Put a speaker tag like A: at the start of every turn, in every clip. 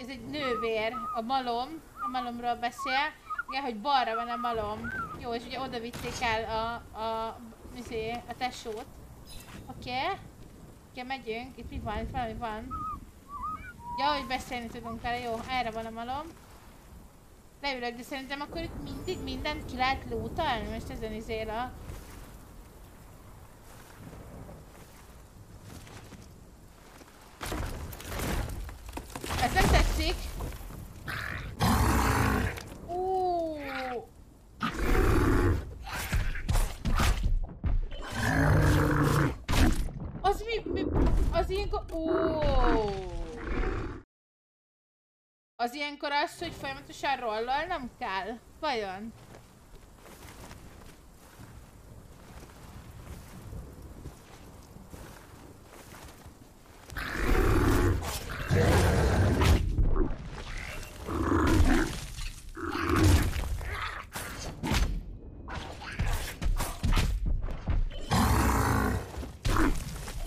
A: ez egy nővér, a malom, a malomról beszél. Igen, hogy balra van a malom. Jó, és ugye oda vitték el a, a, a, izé, a tesót. Oké. Okay. Oké, okay, megyünk. Itt mi van? Itt valami van. Ja, hogy beszélni tudunk vele. Jó, erre van a malom. Leülök, de szerintem akkor itt mindig mindent ki lehet lootalni. Most ezen izéra. Ez nem tetszik. Ó. Az mi, mi az ilyenkor... Ó. Az ilyenkor az, hogy folyamatosan rollal nem kell? Vajon?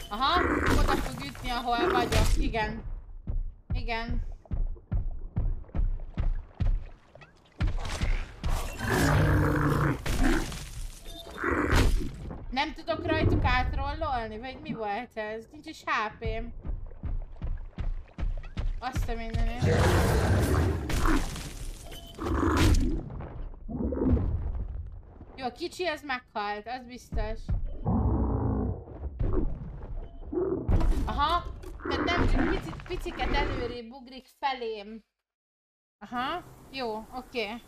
A: Aha, oda fog ütni, ahol vagyok. Igen. Igen. Rajtuk átrollolni? Vagy mi volt ez? Nincs is HP-m. Azt a mindenit. Jó, a kicsi az meghalt, az biztos. Aha, tehát nem csak picit, piciket előrébb ugrik felém. Aha, jó, oké.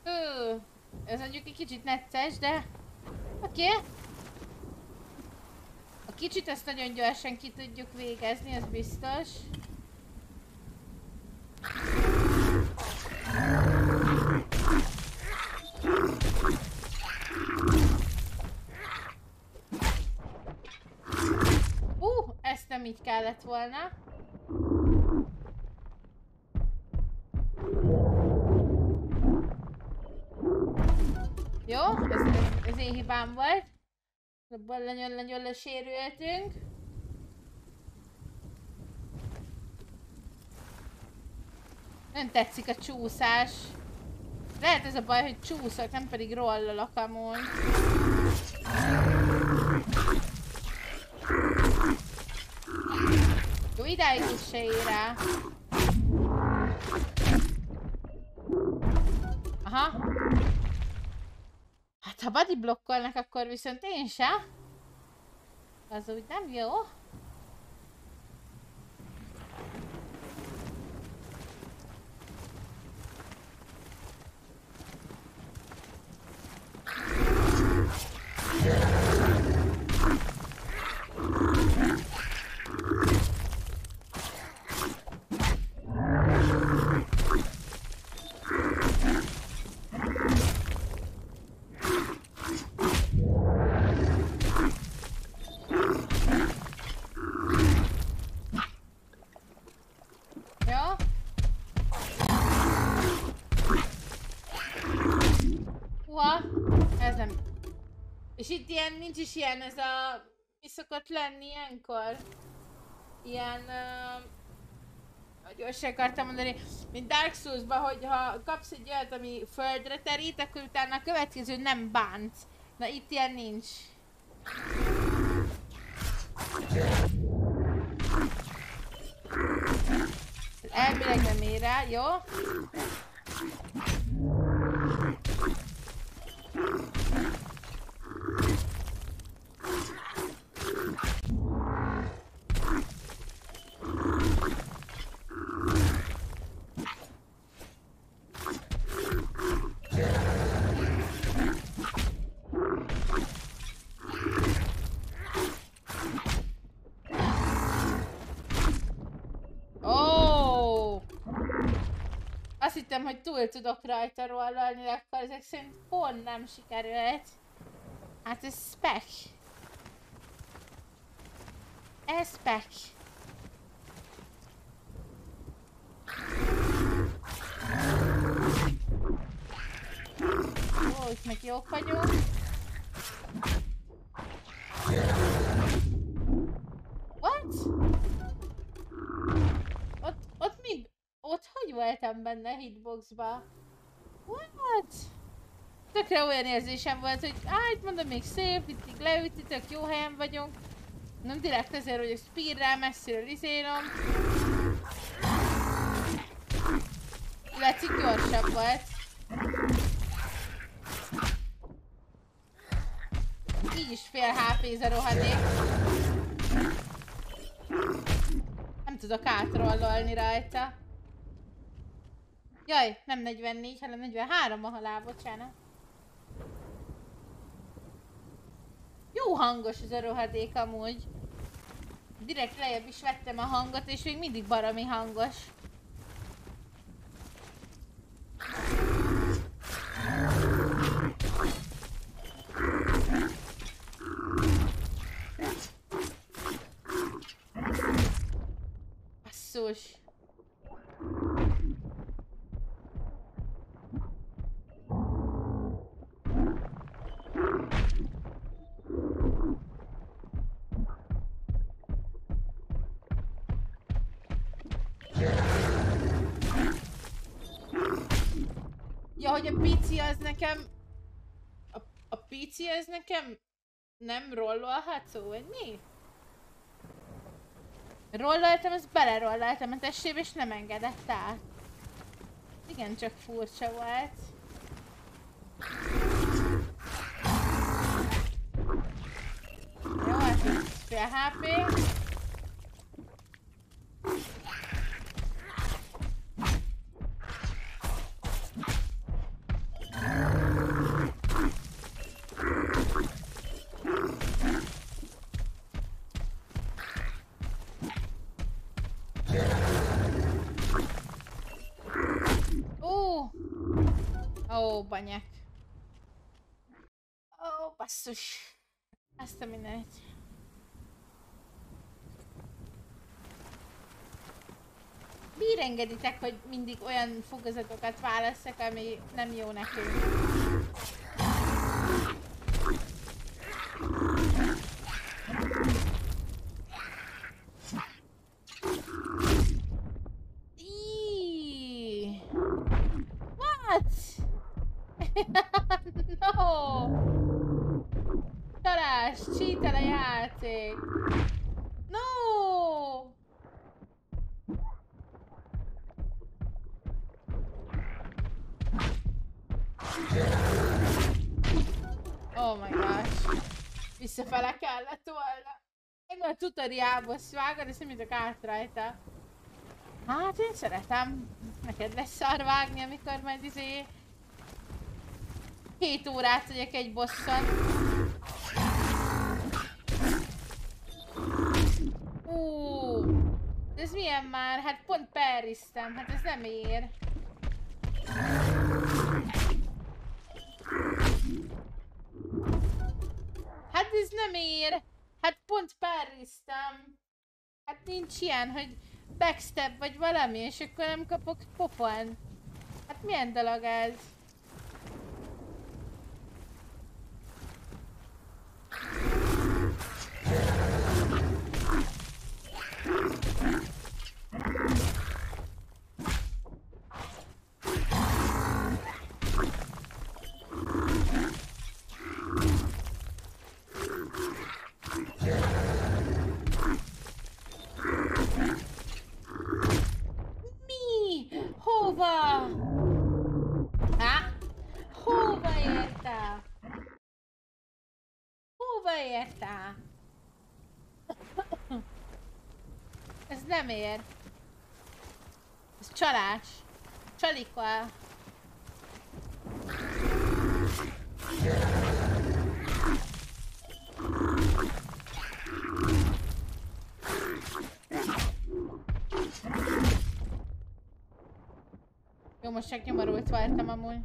A: Okay. Ez mondjuk egy kicsit necces, de oké. Okay. Kicsit ezt nagyon gyorsan ki tudjuk végezni, ez biztos. Uh, ezt nem így kellett volna. Jó, ez, ez, ez én hibám volt. Abban nagyon-nagyon lesérültünk. Nem tetszik a csúszás. Lehet ez a baj, hogy csúszok, nem pedig rollolok amúgy. Jó, idáig is se ér rá. Aha. Hát ha body blokkolnak, akkor viszont én se. Az úgy nem. Jó? És itt ilyen, nincs is ilyen, ez a... Mi szokott lenni ilyenkor? Ilyen... Uh, gyorsan akartam mondani, mint Dark Souls-ban, hogy ha kapsz egy olyat, ami földre terít, akkor utána a következő nem bánc. Na itt ilyen nincs. Elvileg nem ér rá, jó? Azt hittem, hogy túl tudok rajta rollani, akkor ezek szerint pont nem sikerült. Hát ez spec. Ez spec. Ó, itt meg jók vagyunk. What? Ott, ott mi? voltam benne hitboxba. What? Tökre olyan érzésem volt, hogy hát mondom még szép, itt így leütitek, jó helyen vagyunk. Nem direkt azért, hogy a speedrel messziről izélom. Illetve gyorsabb volt. Így is fél hp a rohadék. Nem tudok átrollolni rajta. Jaj, nem 44, hanem 43 a halál, bocsánat. Jó hangos ez a rohadék amúgy. Direkt lejjebb is vettem a hangot, és még mindig barami hangos. Basszus. Ja, hogy a pici az nekem... A, a pici az nekem nem rollolható, vagy mi? Rolloltam, az belerolloltam a testébe, és nem engedett át. Igen, csak furcsa volt. Jó, hát fél HP. Ó, banyák. Ó, basszus. Ezt a mindenit. Miért engeditek, hogy mindig olyan fogazatokat válasszak, ami nem jó nekünk? Íí. What? no! Csalás! Cheatel a játék! No! Oh my gosh. Visszafele kellett volna. Én a tutoriából vágod, és nem jutok át rajta. Hát én szeretem. Neked lesz szar vágni, amikor majd izé... 7 órát vagyok egy bosszon. Ú, de ez milyen már? Hát pont periztem, hát ez nem ér. Hát ez nem ér. Hát pont periztem. Hát nincs ilyen, hogy backstep vagy valami, és akkor nem kapok pofon. Hát milyen dolog ez? Mi? Hova? Há? Hova érte? Érte? Ez nem ér. Ez csalás. Csalika. Jó, most csak nyomorult voltam amúgy.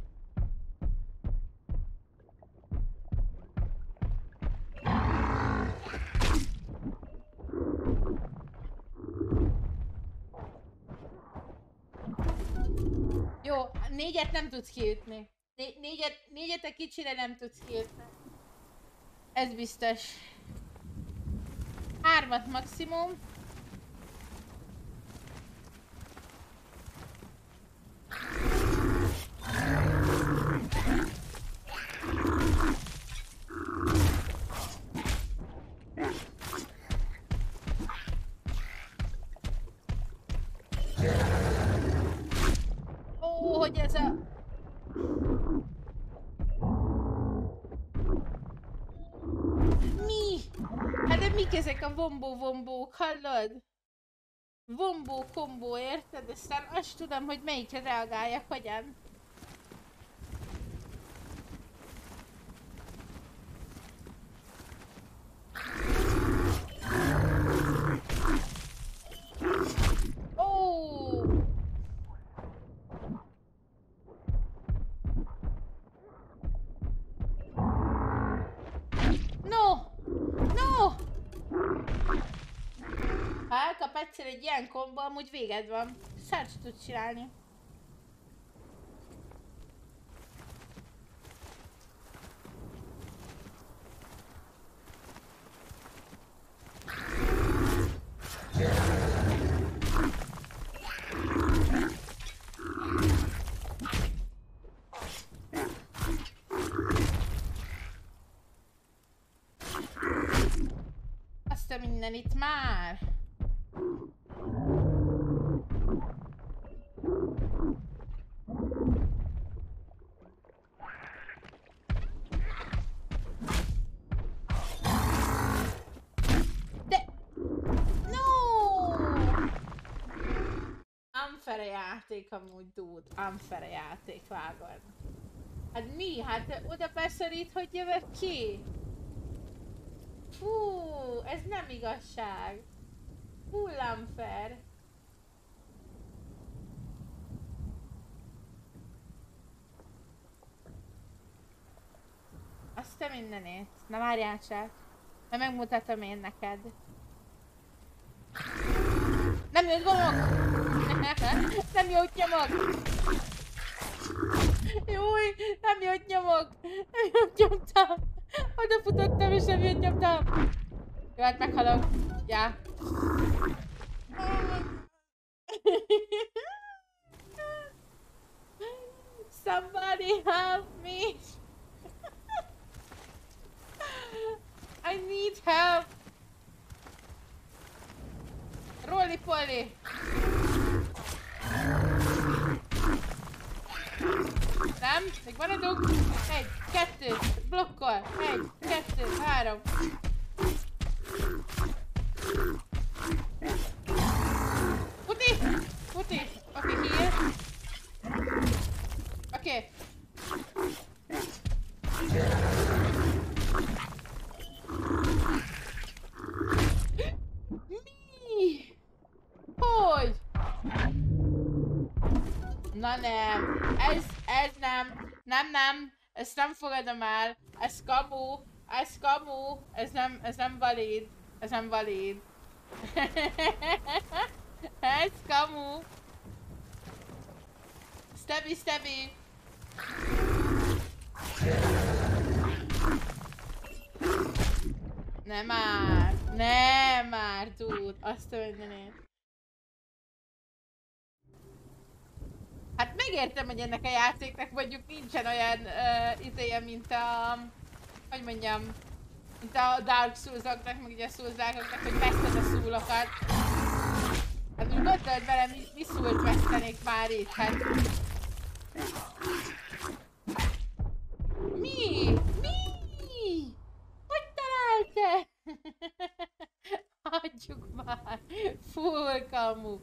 A: Négyet nem tudsz kiütni. Né négyet, négyet a kicsire nem tudsz kiütni. Ez biztos. Hármat maximum. Ó, hogy ez a... Mi? Hát de mik vombó-vombók, hallod? Vombó kombó, érted? Aztán azt tudom, hogy melyikre reagáljak, hogyan. Ó! No! No! Ha elkap egyszer egy ilyen kombo, amúgy véged van. Szart tud csinálni. Azt a mindenit már! De... No! Unfair a játék amúgy, dude. Unfair játék, vágod. Hát mi? Hát oda beszorít, hogy jövök ki? Fú, ez nem igazság. Full unfair. Azt te mindenét. Na várjál csak. Na megmutatom én neked. Nem jött gomok! Nem jót nyomok! Júj, nem jót nyomok! Nem jót nyomtam! Oda futottam és nem jót nyomtam! Jó, hát meghalok. Ja. Somebody help me! I need help! Rolli polli! Nem? Még maradunk? Egy, kettő, blokkol. Egy, kettő, három. Puti! Puti! Oké, okay, heal. Oké. Okay. Mi? Hogy? Na nem, ez, ez nem, nem, nem, ezt nem fogadom el, ez kamu, ez kamu, ez nem, ez nem valid, ez nem valid. ez kamu. Stabby, stabby. Nem már, nem már, dude, azt a mindenét. Hát megértem, hogy ennek a játéknak mondjuk nincsen olyan uh, izéje, mint a... Hogy mondjam... Mint a Dark Souls-oknak, meg ugye a souls hogy veszted a szúlokat. Hát most gondold vele, mi, mi szúlt vesztenék már itt, hát... Mi? Mi? Hogy találtál? Hagyjuk már! Full kamu!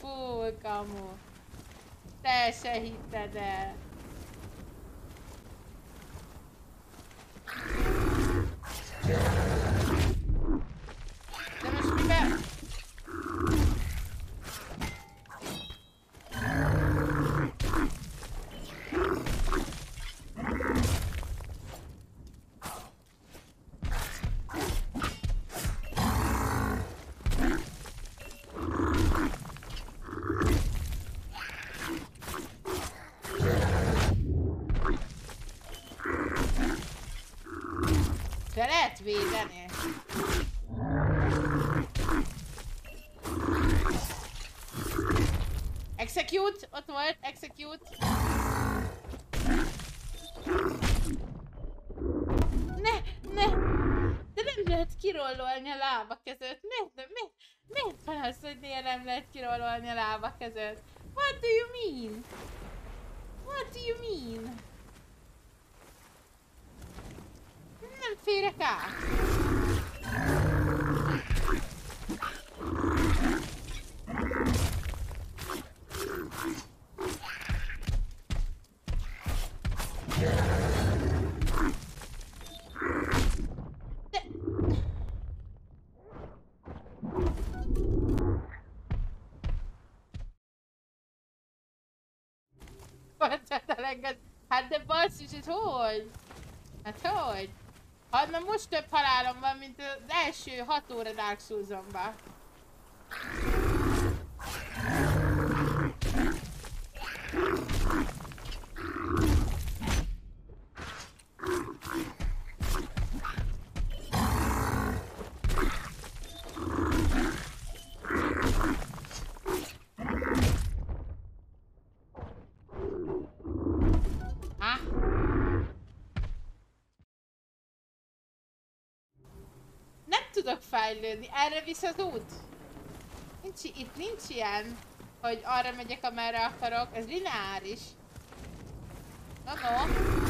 A: Full kamu! Te se hitted el. De most mivel? De lehet védeni. Execute, ott execute. Ne, ne, de nem lehet kirollolni a lába között. Miért, nem, miért, miért van az, hogy nem lehet kirollolni a lába között? What do you mean? What do you mean? Nem férek át. Hát de basszus, ez hogy? Hát hogy? Hát na most több halálom van, mint az első 6 óra Dark Souls-omban. tudok fejlődni. Erre visz az út? Nincs, itt nincs ilyen, hogy arra megyek, amerre akarok. Ez lineáris. No, no.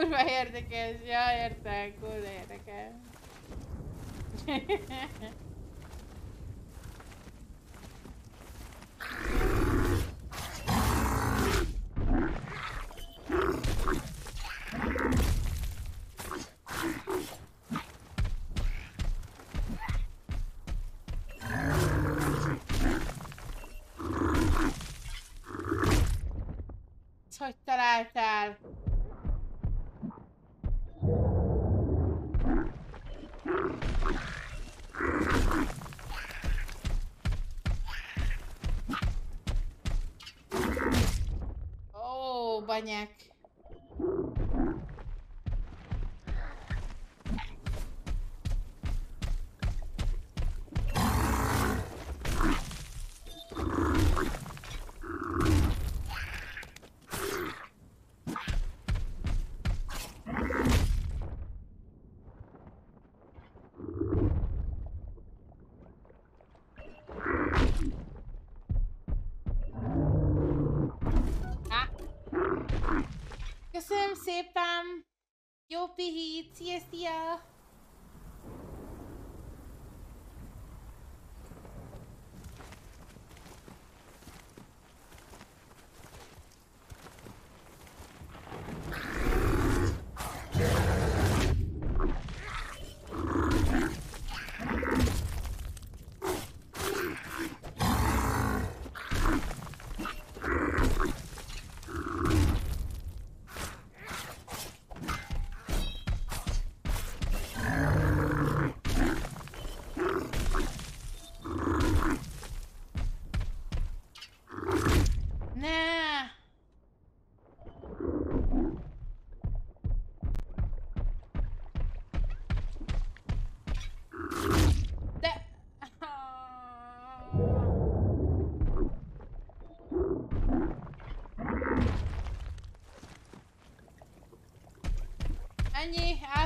A: Kurva érdekes. Ja, értem, kurva érdekes. hogy találtál? Banyák. szépen! Jó pihit! Szia, szia!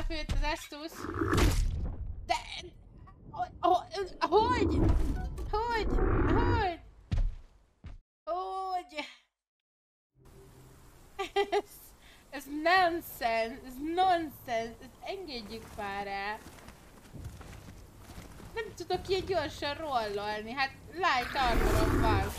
A: Elfőtt az Estus. De... Hogy? Hogy? Hogy? Hogy? Ez... Ez nonsense, ez nonsense, ezt engedjük már el. Nem tudok ilyen gyorsan rollolni, hát light armorom van.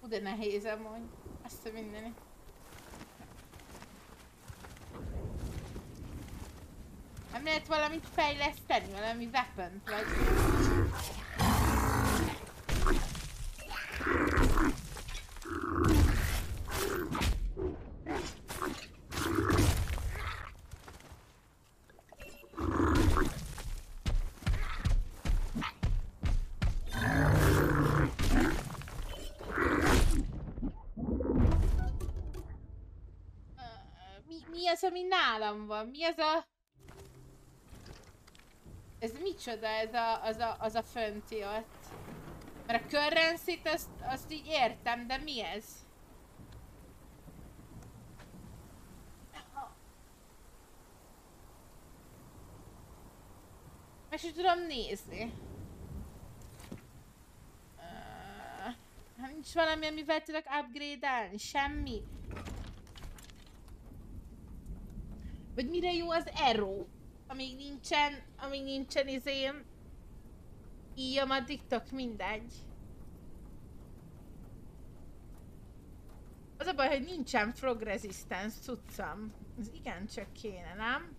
A: Hú, de nehéz amúgy. Azt a mindenit. Nem lehet valamit fejleszteni, valami weapon vagy... Mi, mi az, ami nálam van? Mi az a... Ez micsoda ez a, az a, az a fönti ott? Mert a currency azt, azt így értem, de mi ez? Meg sem tudom nézni. Uh, nincs valami, amivel tudok upgrade-elni? Semmi? Vagy mire jó az arrow? Amíg nincsen, amíg nincsen izém, íjam, addig tök mindegy. Az a baj, hogy nincsen frog resistance cuccam. Ez igencsak kéne, nem?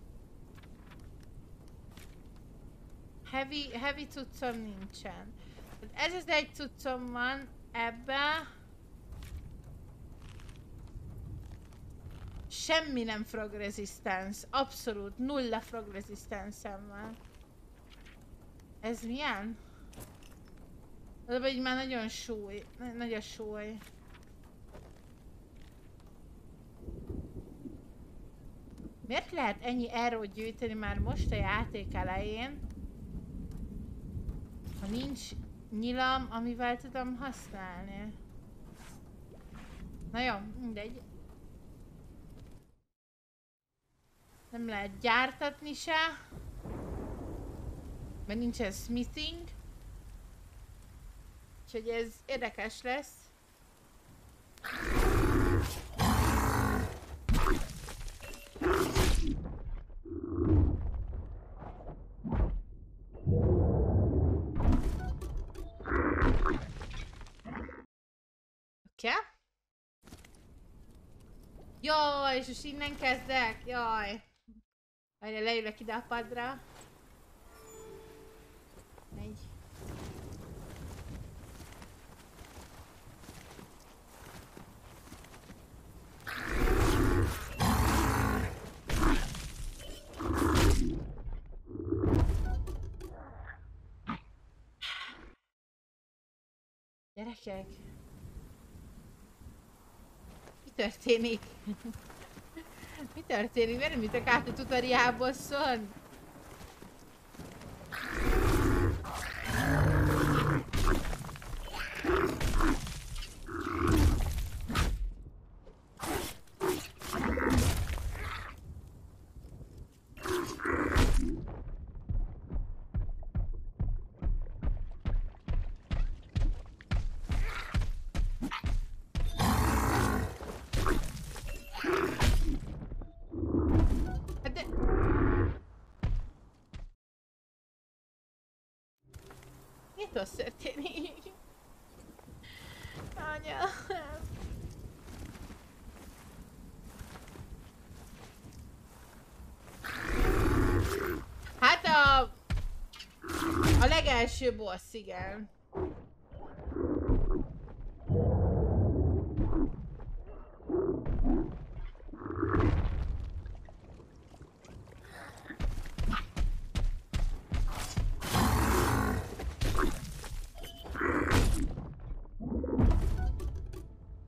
A: Heavy, heavy cuccom nincsen. Ez az egy cuccom van ebbe. Semmi nem frog resistance. Abszolút nulla frog resistance van. Ez milyen? Az hogy már nagyon súly. Nagy a súly. Miért lehet ennyi erőt gyűjteni már most a játék elején? Ha nincs nyilam, amivel tudom használni. Na jó, mindegy. Nem lehet gyártatni se. Mert nincsen smithing. Úgyhogy ez érdekes lesz. Oké. Jaj, és most innen kezdek? Jaj. Várja, leülök ide a padra. Megy. Gyerekek! Mi történik? Mi történik? Miért nem jutok át a tutoriából szon? Történik? Anya... Hát a... A legelső boss, igen.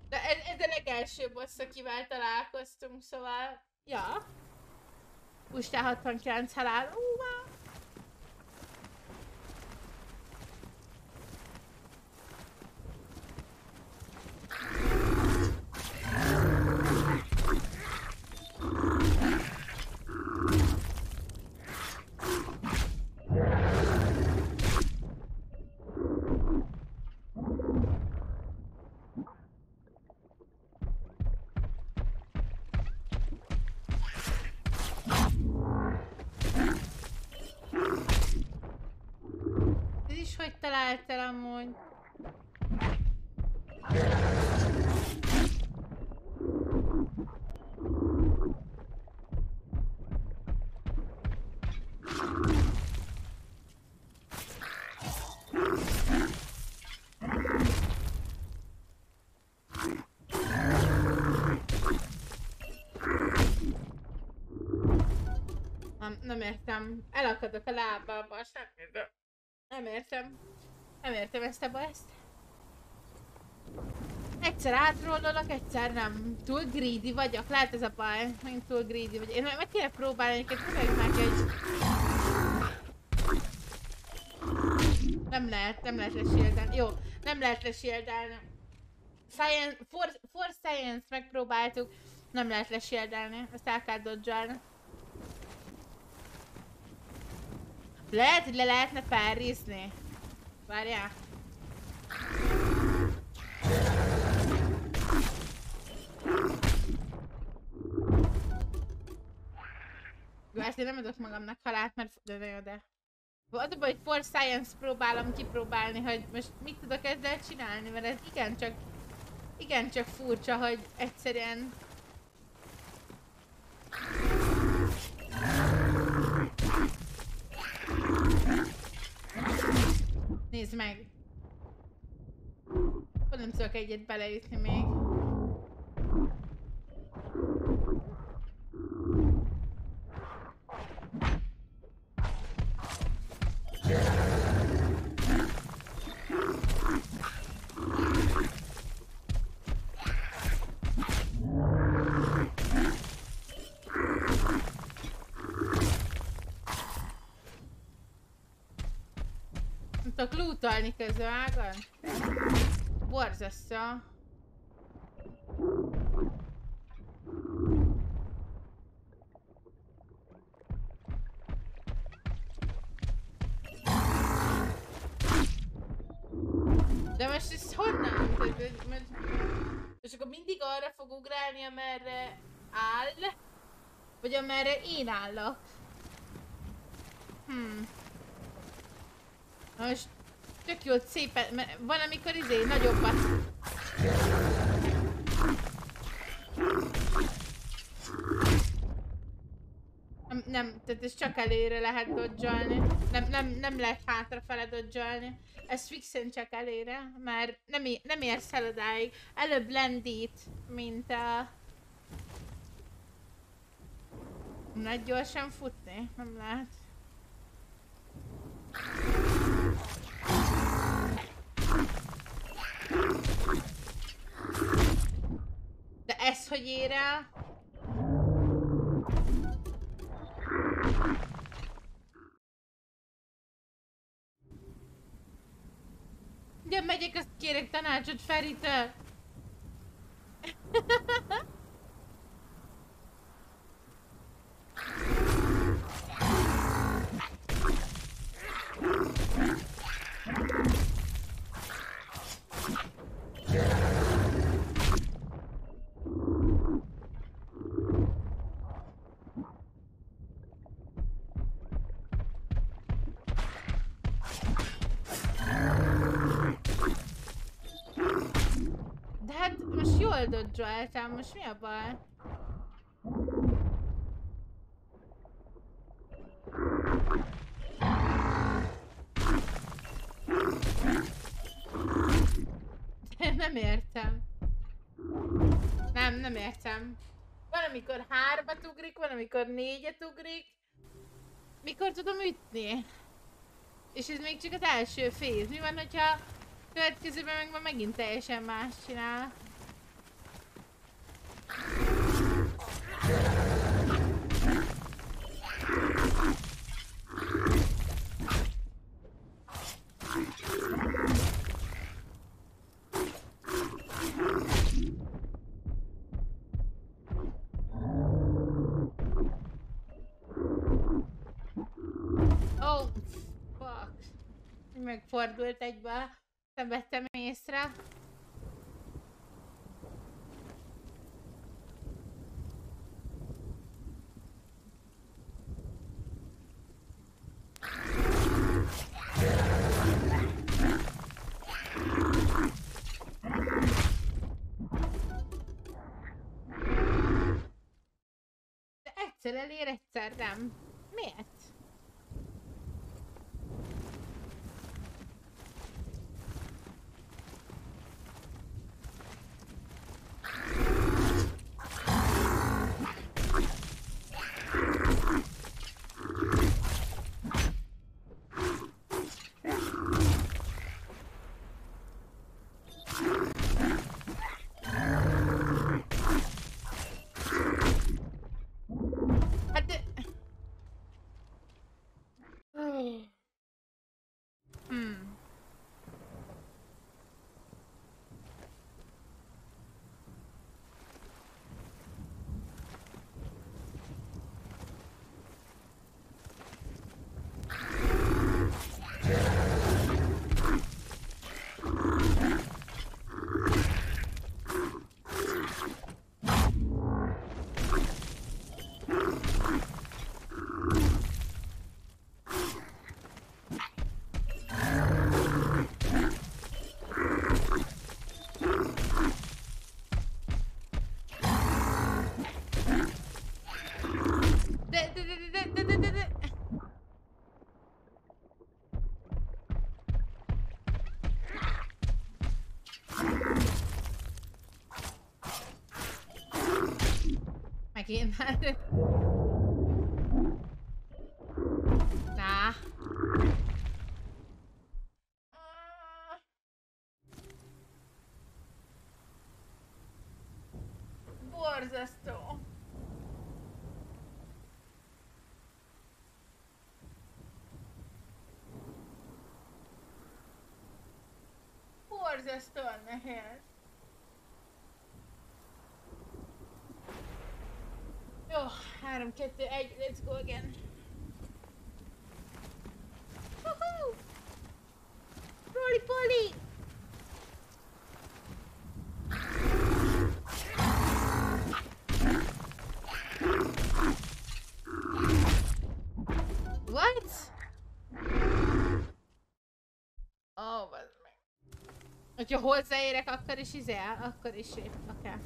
A: De ez, ez a boss, akivel találkoztunk, szóval... Ja. Pusztán 69 halál. Ú, nem értem. Elakadok a lábába, semmit. Nem értem. Nem értem ezt a ezt. Egyszer átrollolok, egyszer nem. Túl greedy vagyok, lehet ez a baj. Én túl greedy vagyok. Én meg kéne próbálni egyébként, próbáljuk meg egy... Nem lehet, nem lehet leshieldelni. Jó, nem lehet leshieldelni. Science, for, for Science megpróbáltuk. Nem lehet leshieldelni, ezt el kell dodge Lehet, hogy le lehetne felrízni. Várjál. Jó, én nem adok magamnak halált, mert de de, de. Az a hogy for science próbálom kipróbálni, hogy most mit tudok ezzel csinálni, mert ez igencsak, igencsak furcsa, hogy egyszerűen Nézd meg! Nem tudok egyet beleütni még. Tudtok lootolni közvágon? Borzasztó. De most ez honnan? És akkor mindig arra fog ugrálni, amerre áll? Vagy amerre én állok? Hmm. Most tök jó, szépen, van amikor izé nagyobbat. Nem, nem, tehát ez csak elére lehet dodge Nem, nem, nem lehet hátrafele dodge Ez fixen csak elére, mert nem, nem érsz el odáig. Előbb lendít, mint a... Nagy gyorsan futni? Nem lehet. De ez hogy ér el? De megyek, azt kérek tanácsot Feritől. dodge most mi a baj? nem értem. Nem, nem értem. Van, amikor hármat ugrik, van, amikor négyet ugrik. Mikor tudom ütni? És ez még csak az első féz. Mi van, hogyha következőben meg megint teljesen más csinál? Oh. Megfordult egybe, nem vettem észre. Egyszer elér, egyszer nem. Miért? Megint. Na. Borzasztó. Borzasztóan nehéz. Jó, három, kettő, egy, let's go again. Woohoo! Roly poly! What? Oh, bazd meg. Hogyha hozzáérek, akkor is izél, akkor is épp, oké. Okay.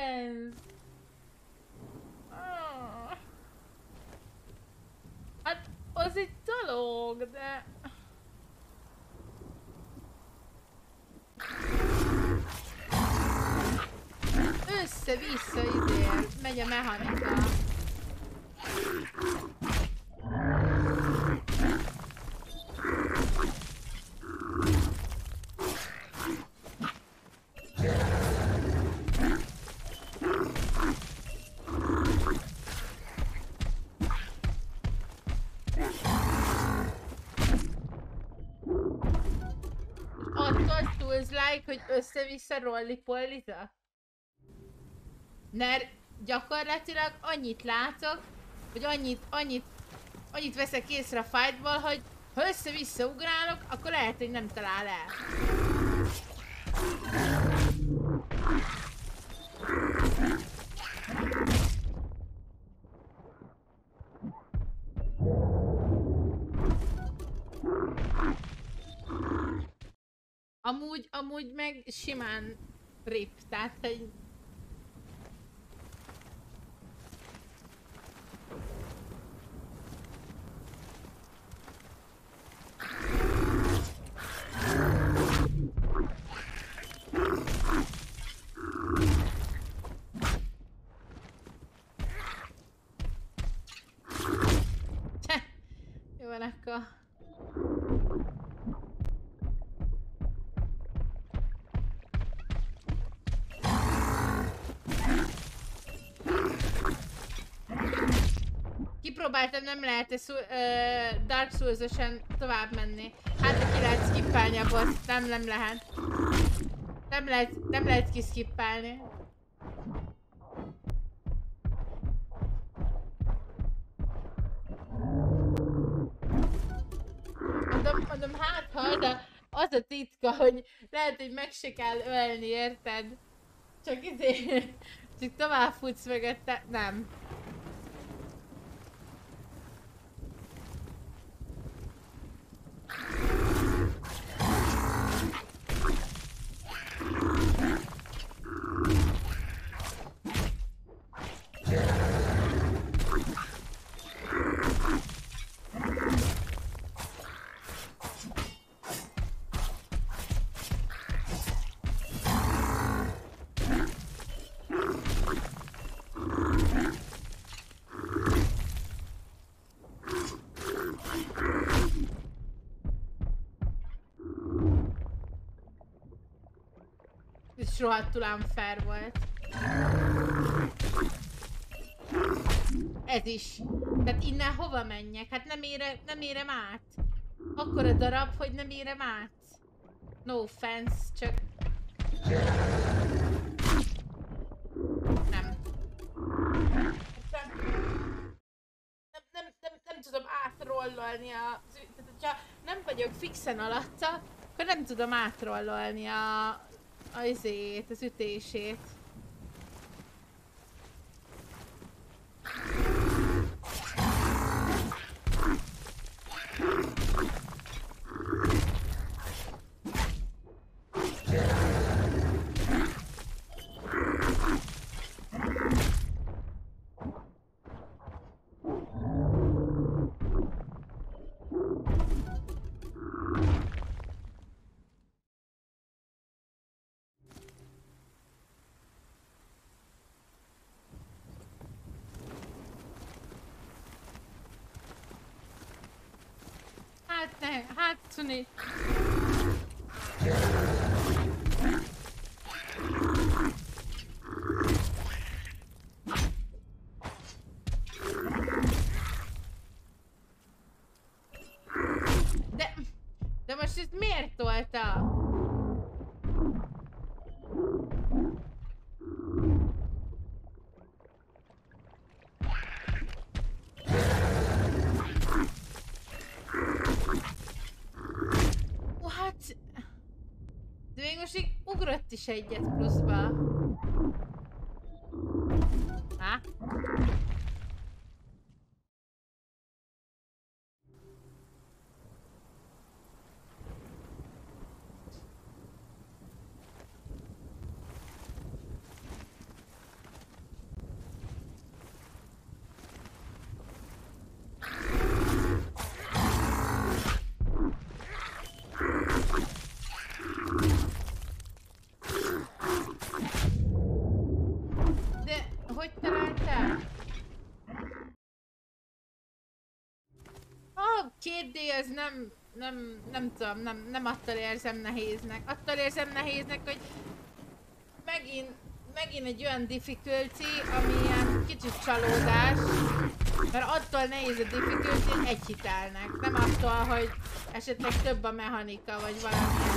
A: Nonsense! Ah. Hát, az egy dolog, de... Össze-vissza izél, megy a mechanika. Attól tudsz like, hogy össze-vissza rolli-pollizak? Mert gyakorlatilag annyit látok, hogy annyit, annyit, annyit veszek észre a fightból, hogy ha össze-vissza ugrálok, akkor lehet, hogy nem talál el. Amúgy, amúgy meg simán rip, tehát hogy Kipróbáltam, nem lehet uh, Dark Souls-osan tovább menni. Hát, ki lehet skippelni a boss, nem, nem lehet. Nem lehet, nem lehet kiskippelni. Mondom, mondom, hát ha, de az a titka, hogy lehet, hogy meg se kell ölni, érted? Csak izé, csak tovább futsz mögötte, nem. Rohadtul unfair volt. Ez is. Tehát innen hova menjek? Hát nem, ére, nem érem át. Akkor a darab, hogy nem érem át. No offense, csak... Nem. Nem, nem, nem, nem tudom átrollolni a... Tehát, hogyha nem vagyok fixen alatta, akkor nem tudom átrollolni a... a izét, az ütését. Hát ne, hát Cuni. De, de most ezt miért tolta? Ó, hát... De még most így ugrott is egyet pluszba. 2D az nem, nem, nem tudom, nem, nem attól érzem nehéznek. Attól érzem nehéznek, hogy megint, megint egy olyan difficulty, ami ilyen kicsit csalódás. Mert attól nehéz a difficulty, egy hitelnek. Nem attól, hogy esetleg több a mechanika, vagy valami.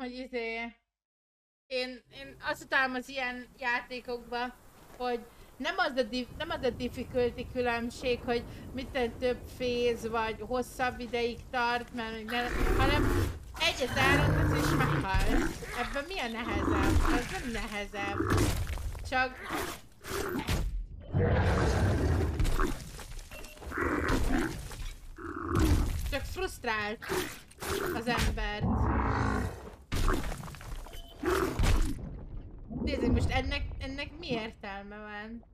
A: Hogy izé... Én, én azt utálom az ilyen játékokban, hogy nem az a, dif- nem az a difficulty különbség, hogy miten több féz vagy hosszabb ideig tart, mert ne, hanem egyet elrontasz és meghalsz. Ebben mi a nehezebb? Ez nem nehezebb. Csak... Csak frusztrált az embert. Nézzük, most ennek, ennek mi értelme van?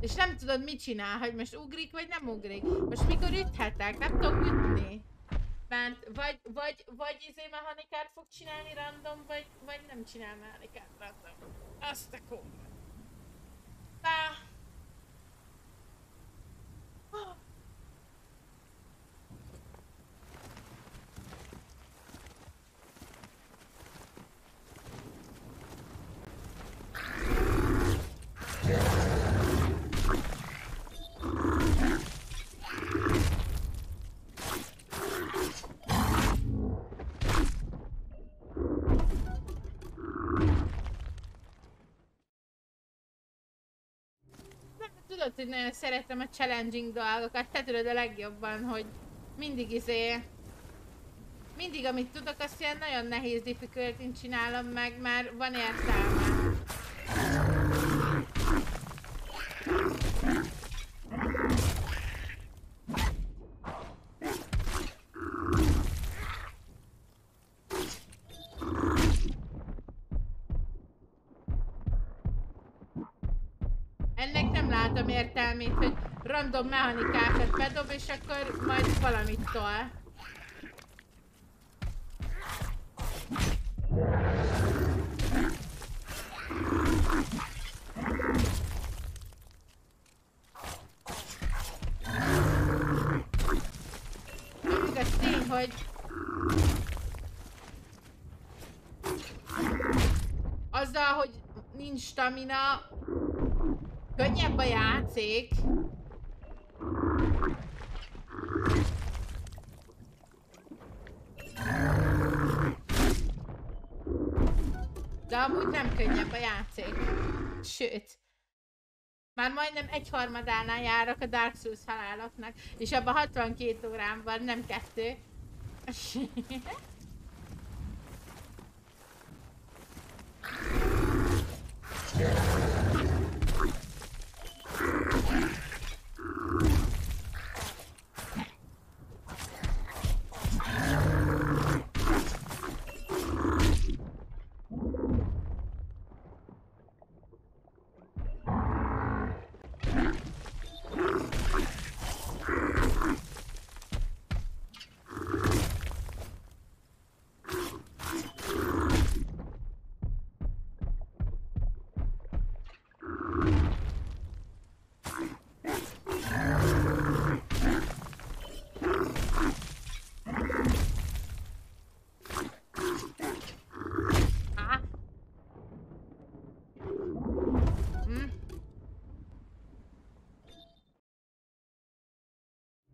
A: És nem tudod, mit csinál, hogy most ugrik, vagy nem ugrik. Most mikor üthetek, nem tudok ütni. Mert vagy, vagy, vagy izé mechanikát fog csinálni random, vagy, vagy nem csinál mechanikát random. Azt a kurva. Tudod, hogy nagyon szeretem a challenging dolgokat, te tudod a legjobban, hogy mindig izé... Mindig amit tudok, azt ilyen nagyon nehéz difficulty csinálom meg, mert van értelme. Értelmét, hogy random mechanikákat bedob, és akkor majd valamit tol. Igaz tény, hogy azzal, hogy nincs stamina, Könnyebb a játék. De amúgy nem könnyebb a játék. Sőt. Már majdnem egyharmadánál járok a Dark Souls haláloknak, és abban 62 órám van, nem kettő. yeah.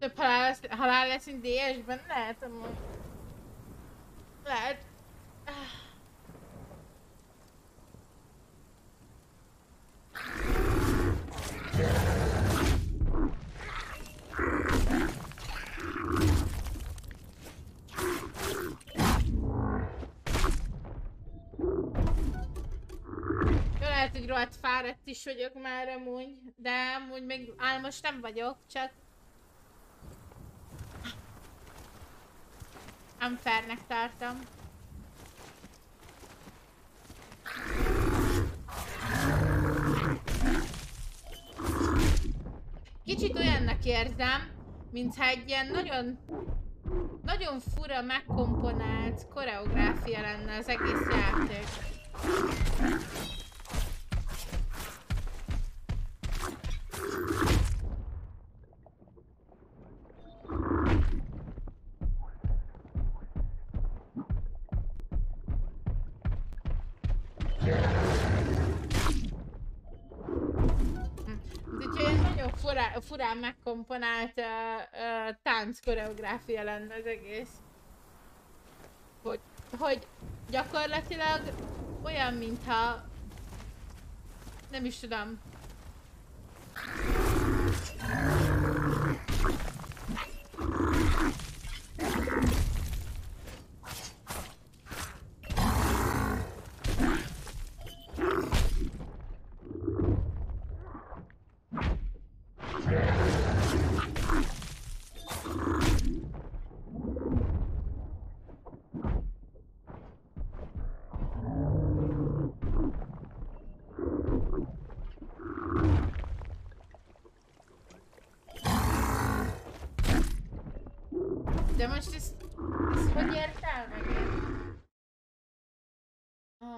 A: Több halál lesz, mint DS-ben? Lehet amúgy. Lehet. lehet, hogy rohadt fáradt is vagyok már amúgy, de amúgy még álmos nem vagyok, csak Unfairnek tartom. Kicsit olyannak érzem, mintha egy ilyen nagyon nagyon fura megkomponált koreográfia lenne az egész játék. Furán megkomponált uh, uh, tánc koreográfia lenne az egész. Hogy, hogy gyakorlatilag olyan, mintha nem is tudom.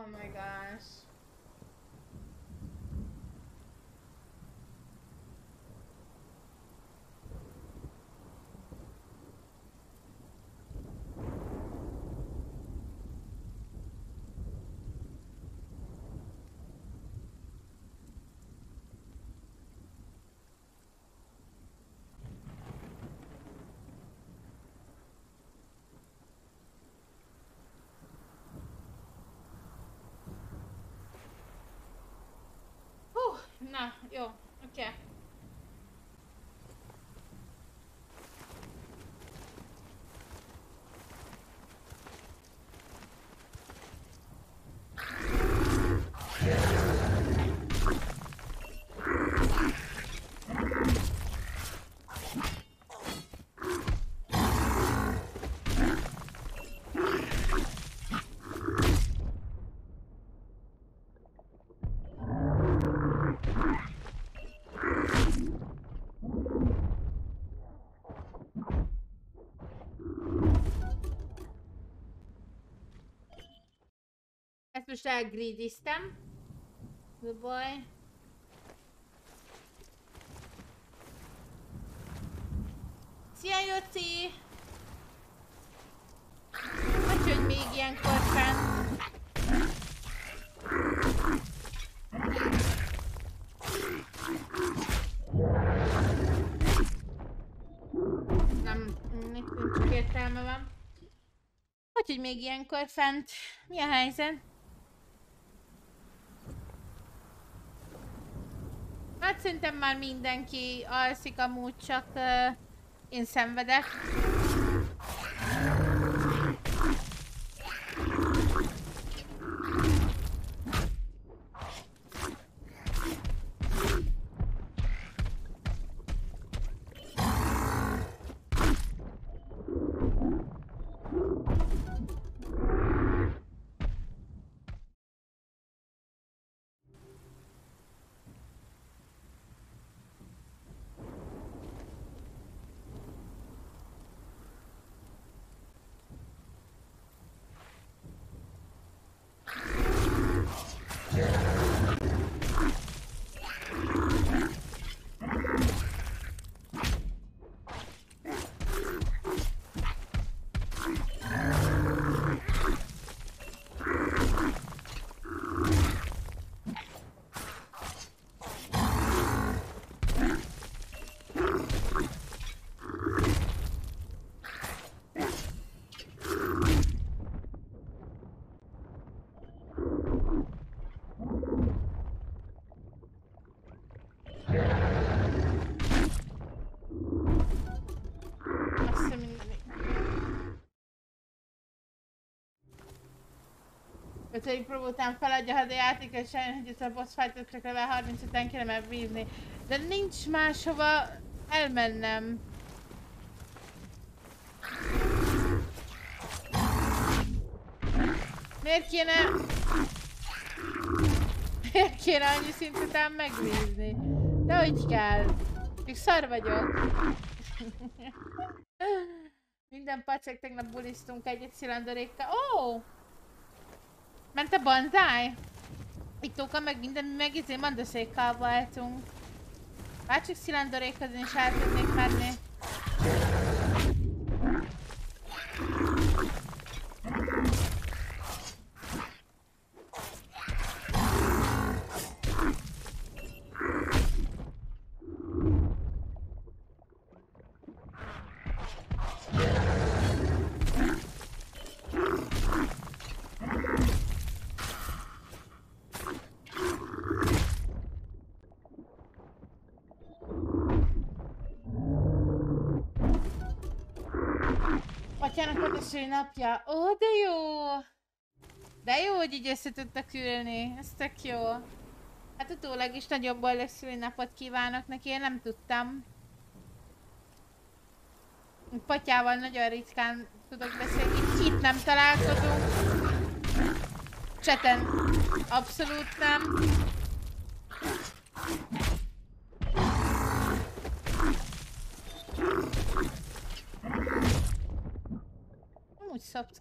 A: Oh my gosh. Hú, na, jó, oké. Okay. Most elgridiztem. The boy. Szia, Joci! Hogy, hogy még ilyenkor fenn. Nem, nekünk csak értelme van. Hogy, hogy még ilyenkor fent. Mi a helyzet? Hát szerintem már mindenki alszik amúgy, csak uh, én szenvedek. Azt hiszem mindenik. Ötödik prób után feladja a játék, és sajnos, hogy ezt a boss fightot csak level 30 után kéne megbízni. De nincs máshova elmennem. Miért kéne... Miért kéne annyi szint után megbízni? De hogy kell? Még szar vagyok. Minden pacek tegnap bulisztunk egyet szilandorékkal. Ó! Oh! Ment a banzáj? Itt oka meg minden, mi meg izé mandaszékkal voltunk. Bárcsak szilandorékhoz én is el tudnék menni. Atyának volt a szülinapja. Ó, de jó! De jó, hogy így össze tudtak ülni. Ez tök jó. Hát utólag is nagyobb boldog szülinapot kívánok neki, én nem tudtam. Patyával nagyon ritkán tudok beszélni. Itt nem találkozunk. Cseten abszolút nem.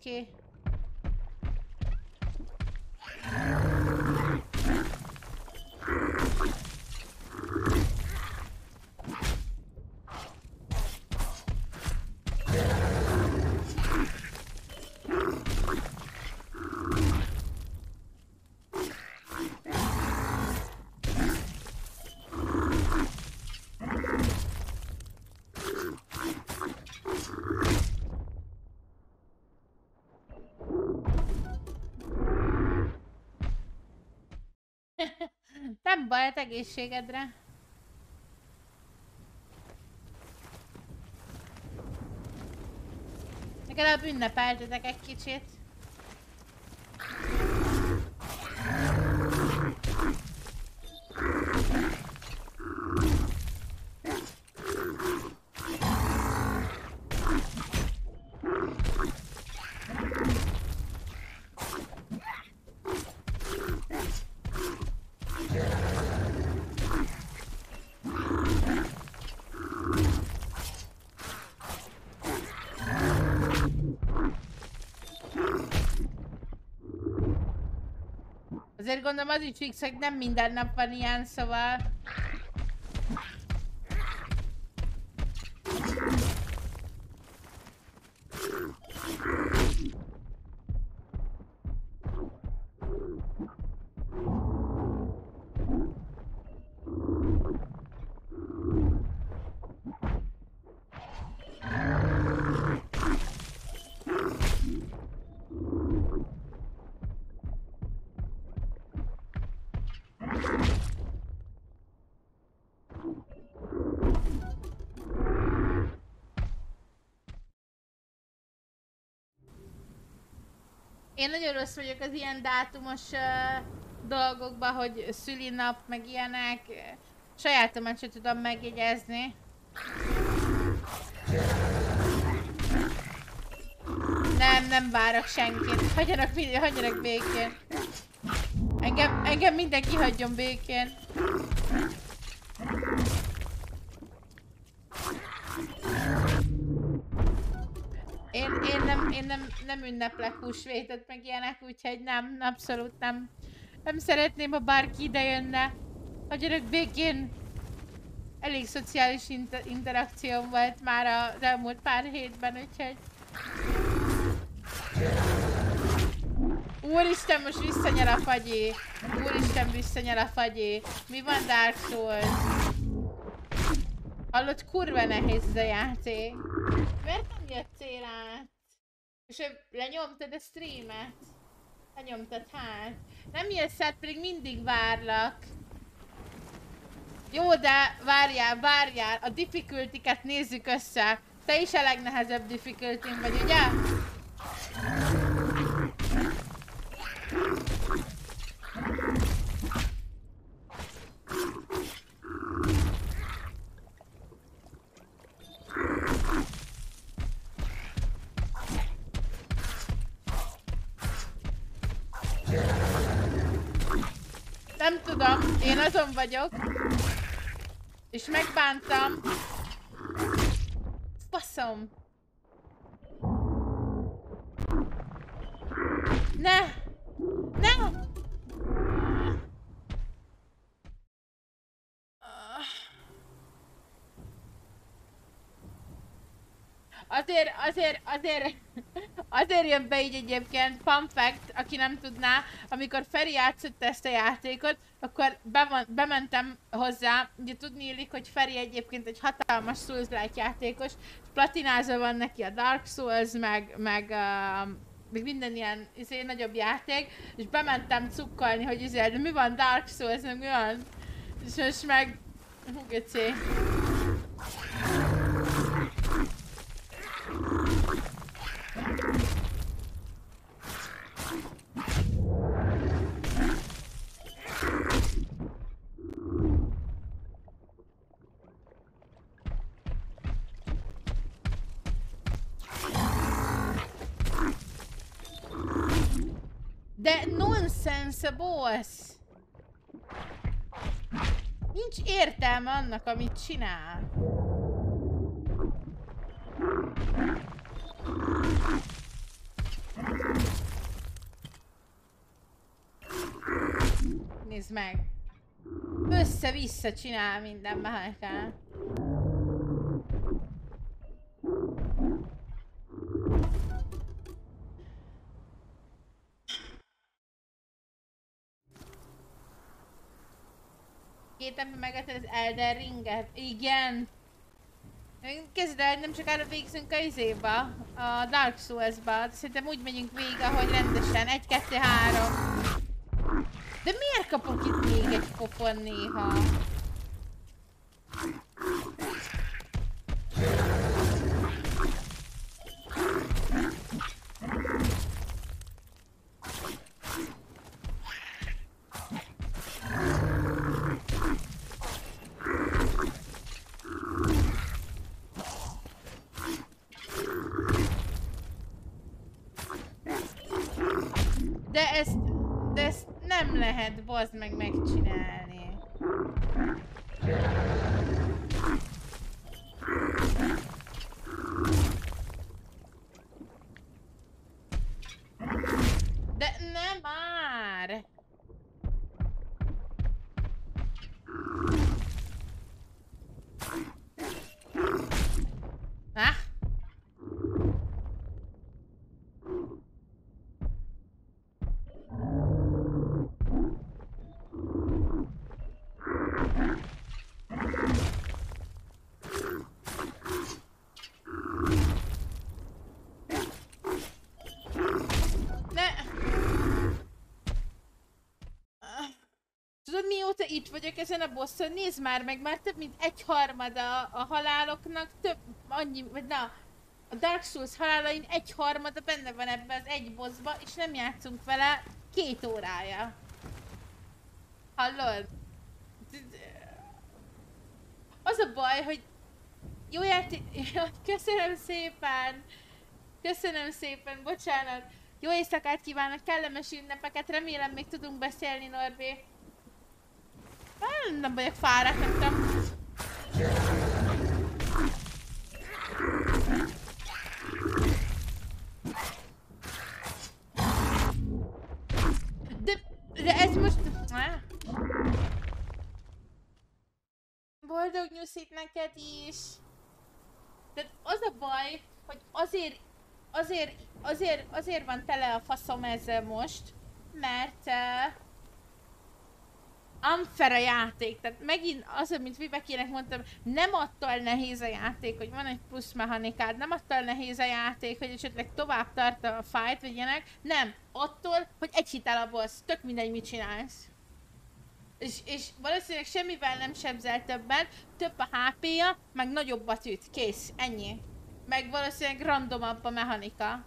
A: Amúgy Hát egészségedre. Legalább ünnepeltetek egy kicsit. Azért gondolom az hogy nem minden nap van ilyen, szóval... Én nagyon rossz vagyok az ilyen dátumos uh, dolgokban, hogy szülinap, meg ilyenek. Sajátomat sem tudom megjegyezni. Nem, nem várok senkit. Hagyjanak, hagyjanak békén. Engem, engem mindenki hagyjon békén. Nem, ünneplek húsvétet, meg ilyenek, úgyhogy nem, abszolút nem. Nem szeretném, ha bárki ide jönne. Hagyjanak békén. Elég szociális inter interakcióm volt már az elmúlt pár hétben, úgyhogy... Úristen, most visszanyel a fagyi. Úristen, visszanyel a fagyi. Mi van Dark Souls? Hallott, kurva nehéz ez a játék. Miért nem jöttél át? És lenyomtad a streamet? Lenyomtad hát. Nem jössz át, pedig mindig várlak. Jó, de várjál, várjál, a difficulty nézzük össze. Te is a legnehezebb difficulty vagy, ugye? Nem tudom, én azon vagyok. És megbántam. Faszom. Ne! Ne! Azért, azért, azért, azért jön be így egyébként, fun fact, aki nem tudná, amikor Feri játszott ezt a játékot, akkor be, bementem hozzá, ugye tudni illik, hogy Feri egyébként egy hatalmas souls játékos, platinázva van neki a Dark Souls, meg, meg uh, még minden ilyen izé, nagyobb játék, és bementem cukkolni, hogy izé, de mi van Dark Souls, meg mi van? És most meg... Hú, de nonsense boss! Nincs értelme annak, amit csinál. Nézd meg! Össze-vissza csinál minden mehetel. Ember megetted az Elden Ringet. Igen! Kezd el, nem sokára végzünk a izéba, a Dark Souls-ba. Szerintem úgy megyünk végig, ahogy rendesen. Egy, kettő, három. De miért kapok itt még egy pofon néha. bazd meg megcsinálni. De nem már! Itt vagyok ezen a bosszon, nézd már meg, már több mint egy harmada a haláloknak, több, annyi, vagy na, a Dark Souls halálain egy harmada benne van ebbe az egy bossba, és nem játszunk vele két órája. Hallod? Az a baj, hogy jó játék... Köszönöm szépen! Köszönöm szépen, bocsánat! Jó éjszakát kívánok, kellemes ünnepeket, remélem még tudunk beszélni, Norbi. Nem, nem vagyok fáradt, De, de ez most... Boldog nyuszit neked is! De az a baj, hogy azért, azért, azért, azért van tele a faszom ezzel most, mert uh, unfair a játék, tehát megint az, mint Vibekének mondtam, nem attól nehéz a játék, hogy van egy plusz mechanikád, nem attól nehéz a játék, hogy esetleg tovább tart a fight, vagy ilyenek, nem, attól, hogy egy hitel a boss, tök mindegy, mit csinálsz. És, és valószínűleg semmivel nem sebzel többet, több a HP-ja, meg nagyobbat üt, kész, ennyi. Meg valószínűleg randomabb a mechanika.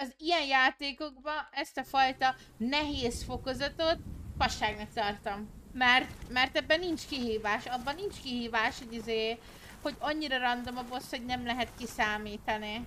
A: Az ilyen játékokban ezt a fajta nehéz fokozatot passágnak tartom. Mert, mert ebben nincs kihívás, abban nincs kihívás, hogy, izé, hogy annyira random a boss, hogy nem lehet kiszámítani.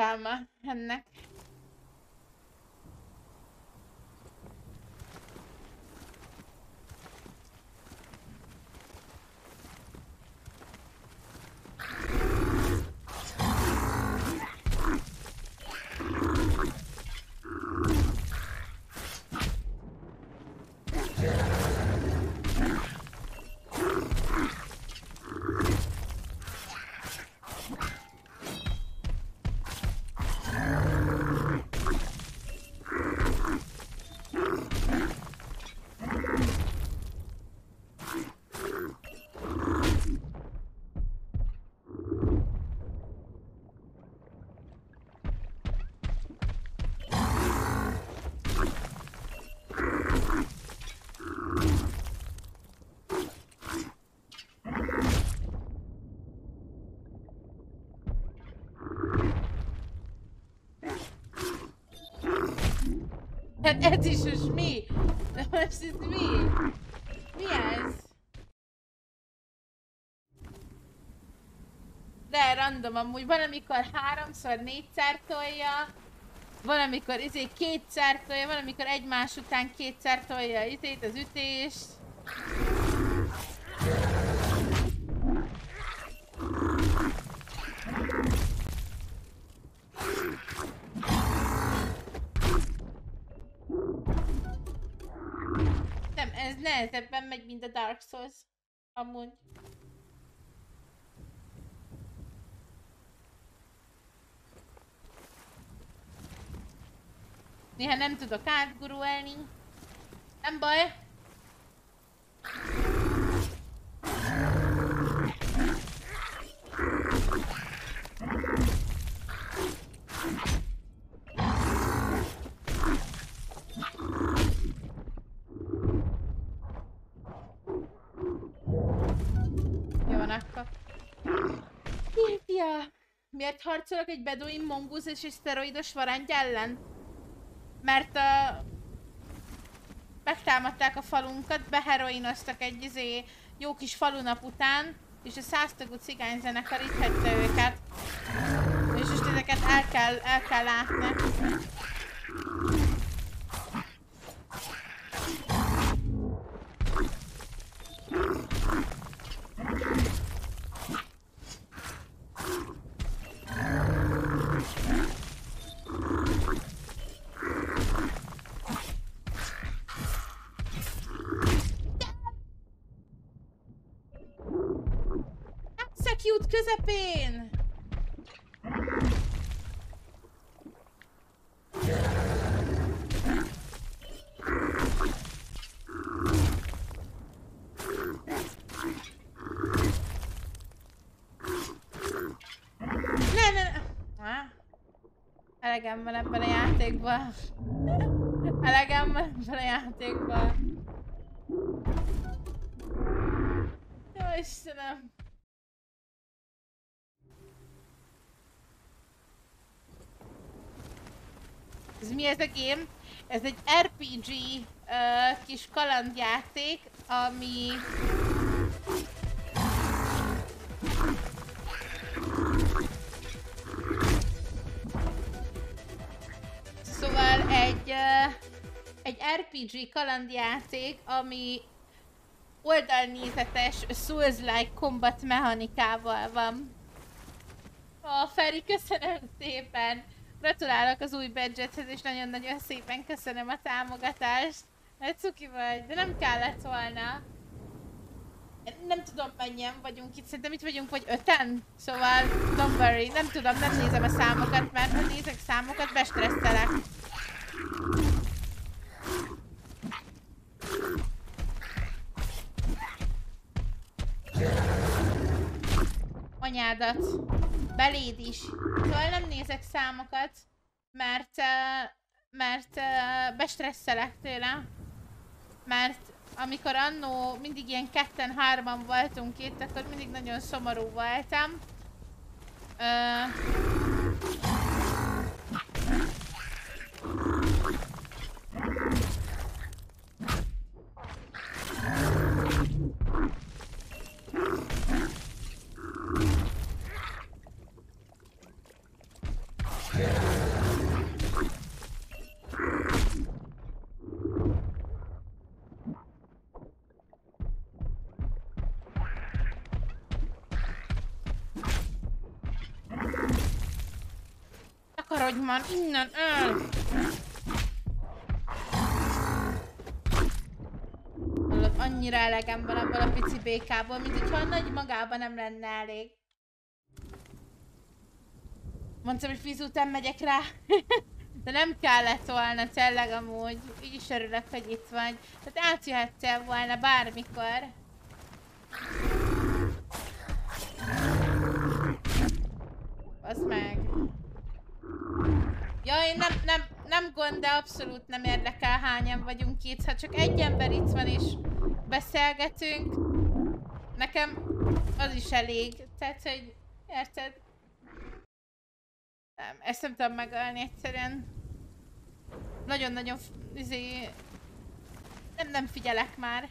A: Nincs értelme ennek. Ez is most mi? Most ez mi? Mi ez? De random amúgy, van amikor háromszor, négyszer tolja, van amikor izé kétszer tolja, van amikor egymás után kétszer tolja izét, az ütést. Megy, mint a Dark Souls. Amúgy. Néha nem tudok átgurulni. Nem baj. Jó van akkor. Szilvia! Miért harcolok egy beduin mongusz és egy szteroidos varángy ellen? Mert a... megtámadták a falunkat, beheroinoztak egy izé, jó kis falunap után, és a száztagú cigányzenekar itt hagyta őket. És most ezeket el kell, el kell látni. Execute közepén! Ne, ne, ne! Ah. Elegem van ebben a játékban. Elegem van ebben a játékban. Jó Istenem! Ez mi ez a game? Ez egy RPG uh, kis kalandjáték, ami... Szóval egy, uh, egy RPG kalandjáték, ami oldalnézetes Souls-like combat mechanikával van. Ó, Feri, köszönöm szépen! Gratulálok az új badgethez, és nagyon-nagyon szépen köszönöm a támogatást. Mert cuki vagy, de nem kellett volna. Nem tudom mennyien vagyunk itt, szerintem itt vagyunk vagy öten. Szóval, don't worry, nem tudom, nem nézem a számokat, mert ha nézek számokat, bestresszelek. Anyádat. Beléd is. Szóval nem nézek számokat, mert, mert bestresszelek tőle. Mert amikor annó mindig ilyen ketten-hárman voltunk itt, akkor mindig nagyon szomorú voltam. Uh, Takarodj már innen el! Hallod, annyira elegem van abból a pici békából, mint hogyha a nagy magában nem lenne elég. Mondtam, hogy fiz után megyek rá. De nem kellett volna, tényleg amúgy. Így is örülök, hogy itt vagy. Tehát átjöhettél volna bármikor. Az meg. Ja, én nem, nem, nem gond, de abszolút nem érdekel hányan vagyunk itt. Ha csak egy ember itt van és beszélgetünk, nekem az is elég. Tehát, hogy érted? Nem, ezt nem tudom megölni egyszerűen. Nagyon-nagyon, izé, nem, nem figyelek már.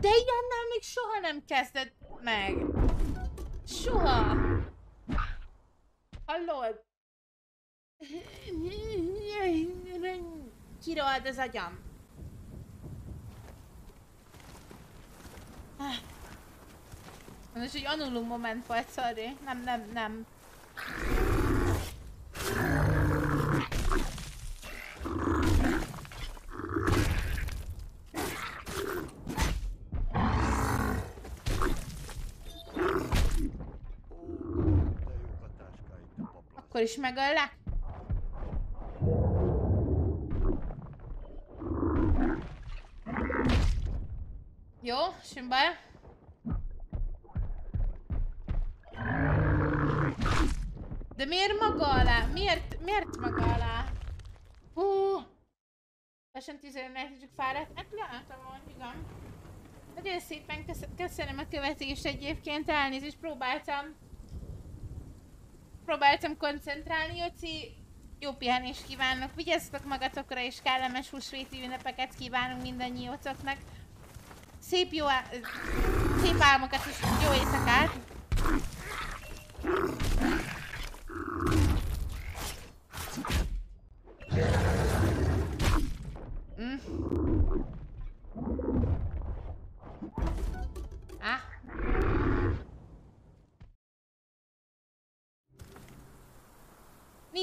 A: De igennel még soha nem kezdett meg. Soha. Hallod? Kirohad az agyam. Most egy annulum moment volt, sorry. Nem, nem, nem. Akkor is megöllek? Jó, semmi baj. De miért maga alá? Miért, miért maga alá? Hú! Lassan 14 csak fáradt. Hát látom, hogy igen. Nagyon szépen köszönöm a követést egyébként, elnézést próbáltam. Próbáltam koncentrálni, Joci. Jó pihenést kívánok, vigyázzatok magatokra és kellemes húsvéti ünnepeket kívánunk mindannyiótoknak. Szép jó, szép álmokat és jó éjszakát!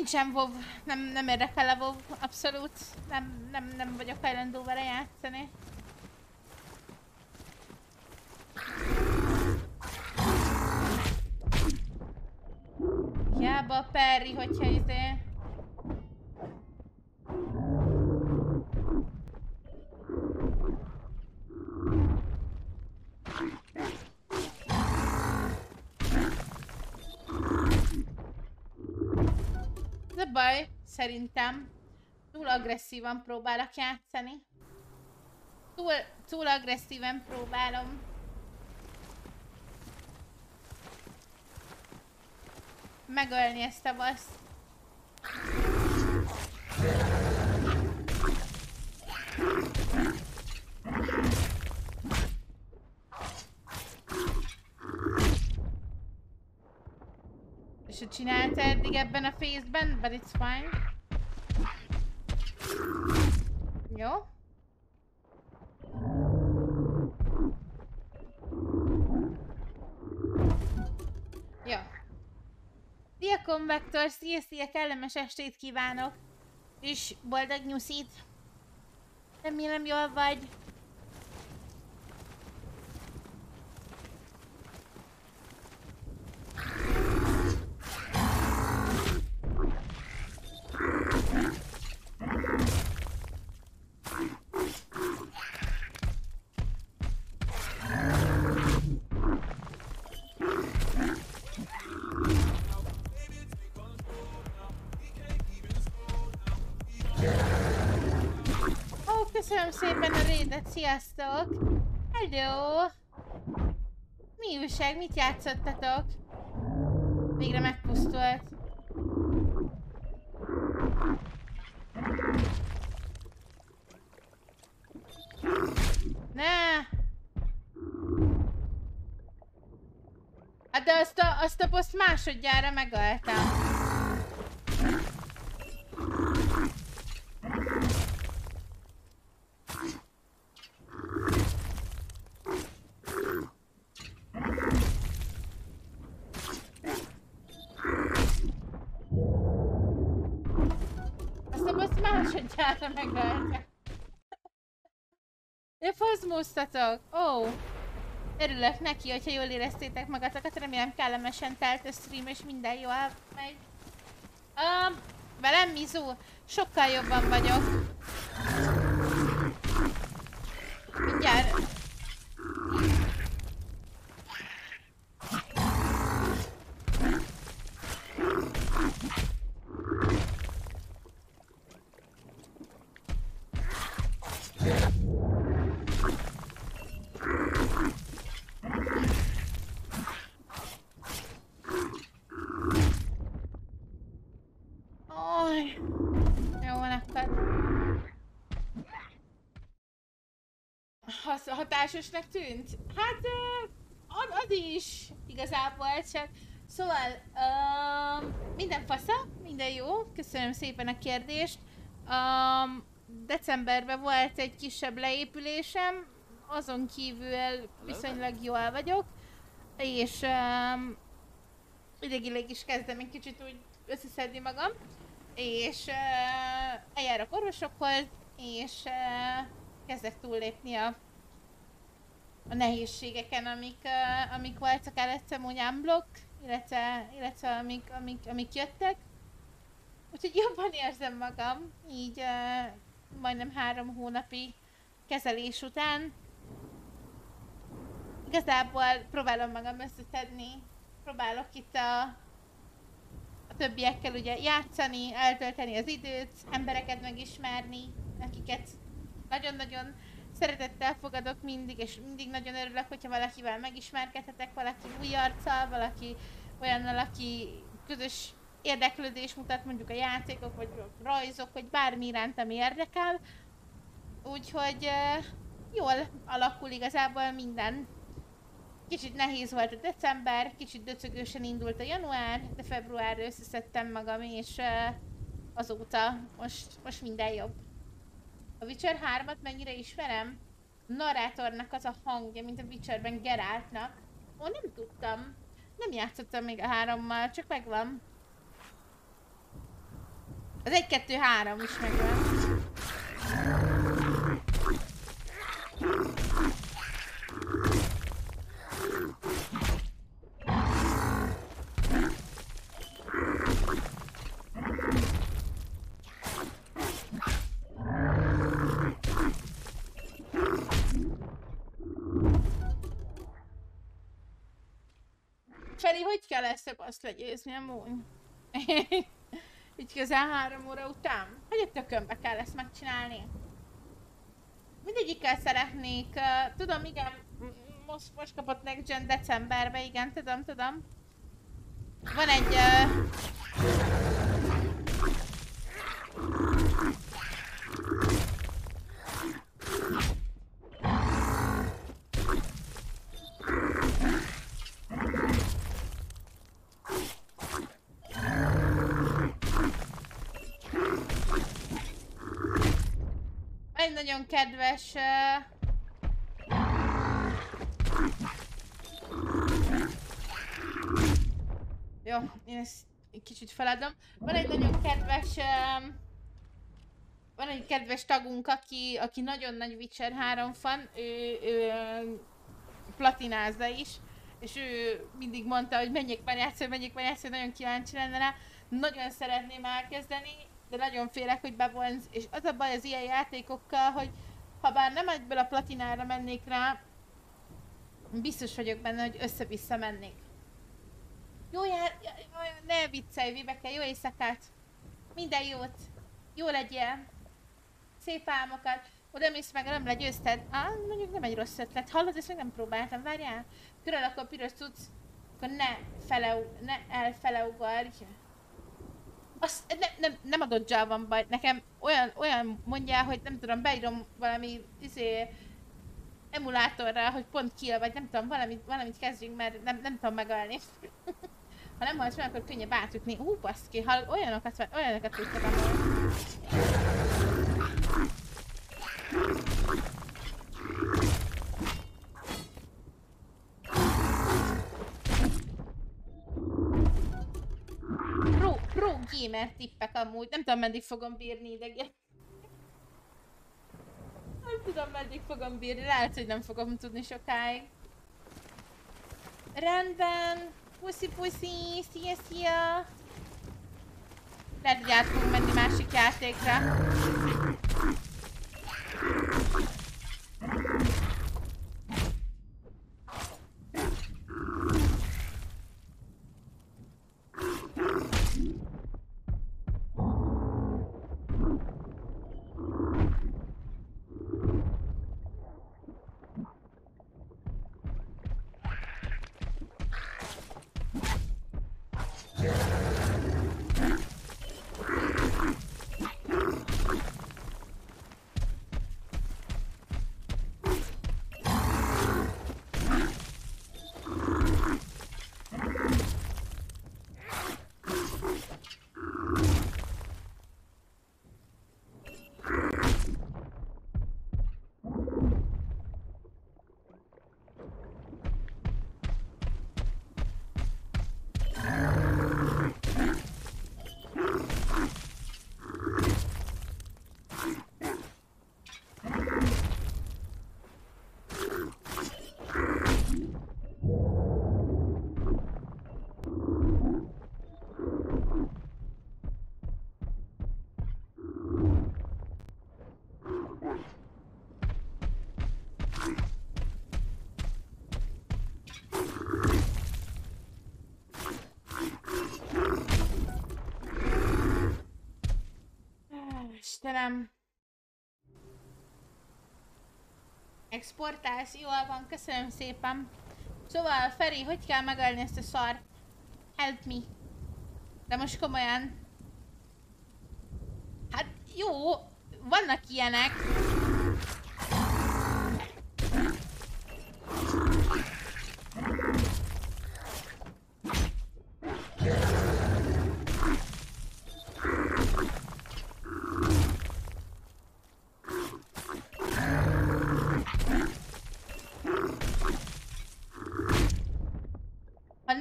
A: Nincsen WoW, nem, nem érdekel a WoW, abszolút. Nem, nem, nem vagyok hajlandó vele játszani. Hiába Perry, hogyha izé... Ez a baj, szerintem túl agresszívan próbálok játszani. Túl, túl agresszíven próbálom. Megölni ezt a baszt. Hogy csinálta eddig ebben a fészben, but it's fine. Jó. Jó. Szia Convector, szia, szia, kellemes estét kívánok! És boldog nyuszit! Remélem jól vagy. Köszönöm szépen a rédet, sziasztok! Hello! Mi újság, mit játszottatok? Végre megpusztult. Ne! Hát de azt a, azt a poszt másodjára megöltem. Azt a poszt megöltem. De fazmúztatok! Ó! Oh. Örülök neki, hogyha jól éreztétek magatokat, remélem kellemesen telt a stream és minden jól megy. Um, velem Mizu, sokkal jobban vagyok. Mindjárt. Aj. Jó van akkor. Has, hatásosnak tűnt? Hát, uh, ad is igazából csak. Szóval, uh, minden fasza, minden jó, köszönöm szépen a kérdést. Um, decemberben volt egy kisebb leépülésem, azon kívül viszonylag jól vagyok, és um, idegileg is kezdem egy kicsit úgy összeszedni magam, és uh, eljárok orvosokhoz, és uh, kezdek túllépni a, a nehézségeken, amik, uh, amik voltak előttem úgy unblock, illetve, illetve amik, amik, amik jöttek. Úgyhogy jobban érzem magam, így uh, majdnem három hónapi kezelés után. Igazából próbálom magam összeszedni, próbálok itt a, a többiekkel ugye játszani, eltölteni az időt, embereket megismerni, akiket nagyon-nagyon szeretettel fogadok mindig, és mindig nagyon örülök, hogyha valakivel megismerkedhetek, valaki új arccal, valaki olyannal, aki közös érdeklődés mutat, mondjuk a játékok, vagy a rajzok, vagy bármi iránt, ami érdekel. Úgyhogy jól alakul igazából minden. Kicsit nehéz volt a december, kicsit döcögősen indult a január, de februárra összeszedtem magam, és azóta most, most minden jobb. A Witcher 3-at mennyire ismerem? A narrátornak az a hangja, mint a Witcherben Geráltnak. Ó, nem tudtam. Nem játszottam még a hárommal, csak megvan. Az 1, 2, 3 is megvan. Feri, hogy kell ezt azt legyőzni amúgy? Így közel három óra után? Hogy a tökönbe kell ezt megcsinálni? Mindegyikkel szeretnék, uh, tudom, igen, most, most kapott Next Gen decemberben, igen, tudom, tudom. Van egy... Uh, egy nagyon kedves... Jó, én ezt egy kicsit feladom. Van egy nagyon kedves... Van egy kedves tagunk, aki, aki nagyon nagy Witcher 3 fan, ő, ő platinázza is, és ő mindig mondta, hogy menjek már játszani, menjek már játszani, nagyon kíváncsi lenne rá. Nagyon szeretném elkezdeni, de nagyon félek, hogy bevonz, és az a baj az ilyen játékokkal, hogy ha bár nem egyből a platinára mennék rá, biztos vagyok benne, hogy össze-vissza mennék. Jó jár, ne viccelj, Vibeke, jó éjszakát! Minden jót! Jó legyél! Szép álmokat! Oda mész meg, nem legyőzted? Á, mondjuk nem egy rossz ötlet. Hallod, ezt még nem próbáltam, várjál? Körül akkor piros tudsz, akkor ne, fele, ne elfele ugorj. Azt ne, nem, nem adott van baj. Nekem olyan, olyan mondja, hogy nem tudom, beírom valami izé, emulátorra, hogy pont kill, vagy nem tudom, valamit, valamit kezdjünk, mert nem, nem tudom megölni. ha nem halsz meg, akkor könnyebb átütni. Hú, baszki, ha olyanokat, olyanokat tudtam amúgy. Gamer tippek amúgy. Nem tudom, meddig fogom bírni idegen. Nem tudom, meddig fogom bírni. Lehet, hogy nem fogom tudni sokáig. Rendben. Puszi, puszi. Szia, szia. Lehet, hogy át fogunk menni másik játékra. Istenem. Exportálsz? Jól van, köszönöm szépen. Szóval, Feri, hogy kell megölni ezt a szart? Help me. De most komolyan. Hát jó, vannak ilyenek.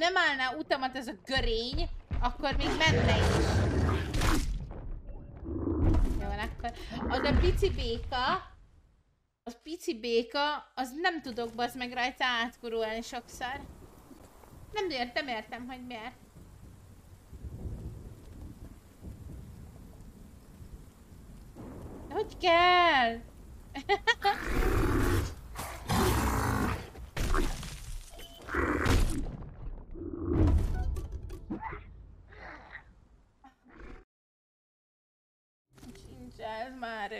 A: Nem állná utamat ez a görény, akkor még menne is. Jó, akkor... Az a pici béka, az pici béka, az nem tudok bazd meg rajta átkurulni sokszor. Nem értem, értem, hogy miért. Hogy kell? ez már.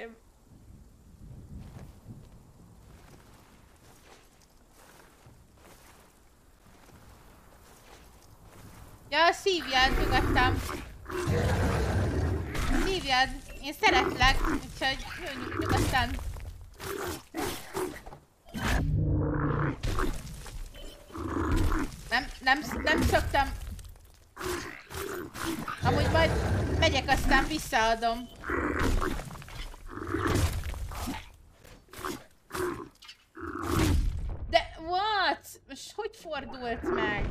A: Ja, szívjad, nyugodtan. Szívjad. Én szeretlek, úgyhogy nyug- nyugodtan. Nem, nem, nem szoktam. Amúgy majd megyek, aztán visszaadom. De what? Most hogy fordult meg?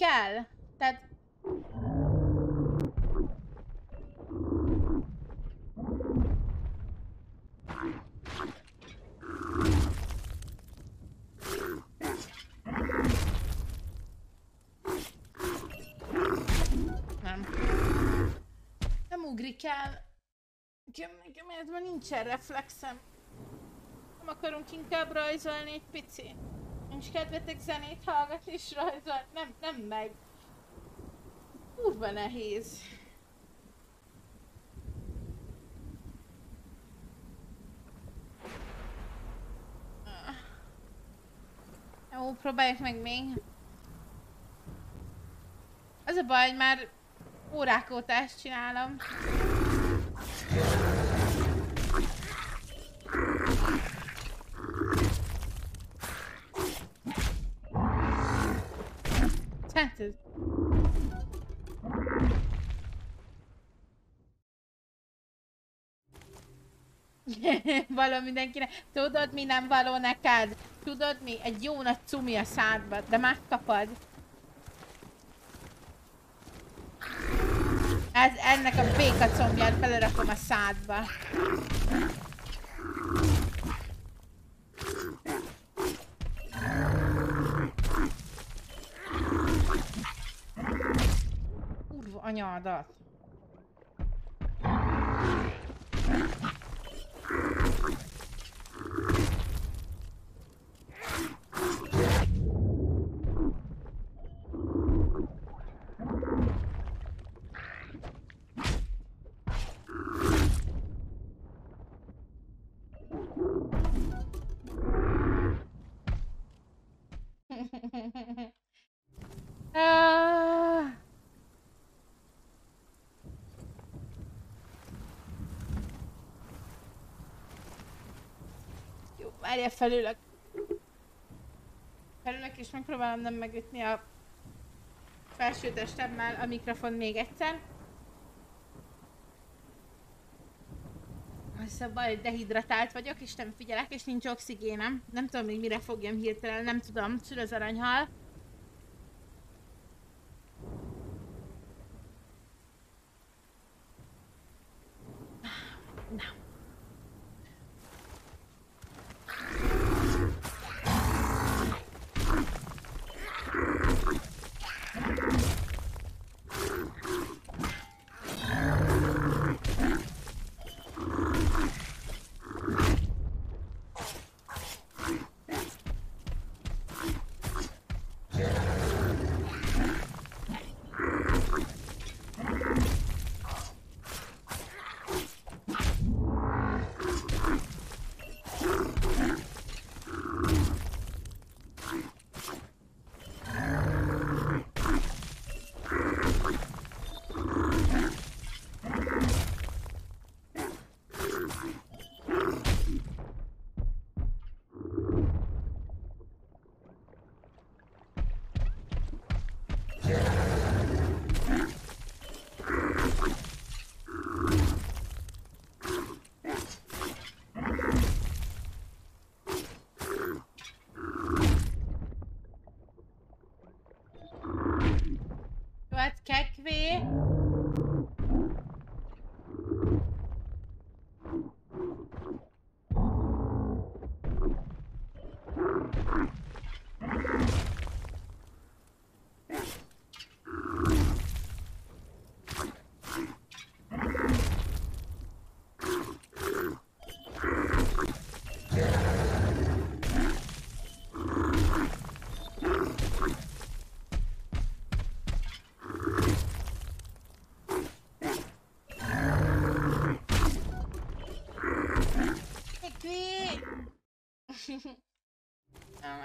A: El. Tehát... Nem. Nem ugrik el. Nekem, ez már nincsen reflexem. Nem akarunk inkább rajzolni egy pici. Nincs kedvetek zenét hallgatni és rajzolni. Nem, nem megy. Kurva nehéz. Jó, próbáljuk meg még. Az a baj, hogy már órák óta ezt csinálom. Hát ez... való mindenkinek. Tudod, mi nem való neked? Tudod mi? Egy jó nagy cumi a szádba, de megkapod. Ez, ennek a béka combját belerakom a szádba. Kurva anyádat. Ah. Jó, várjál felülök. Felülök és megpróbálom nem megütni a felső testemmel a mikrofon még egyszer. Az a baj, dehidratált vagyok, és nem figyelek, és nincs oxigénem. Nem tudom még mire fogjam hirtelen, nem tudom, szül az aranyhal. Na.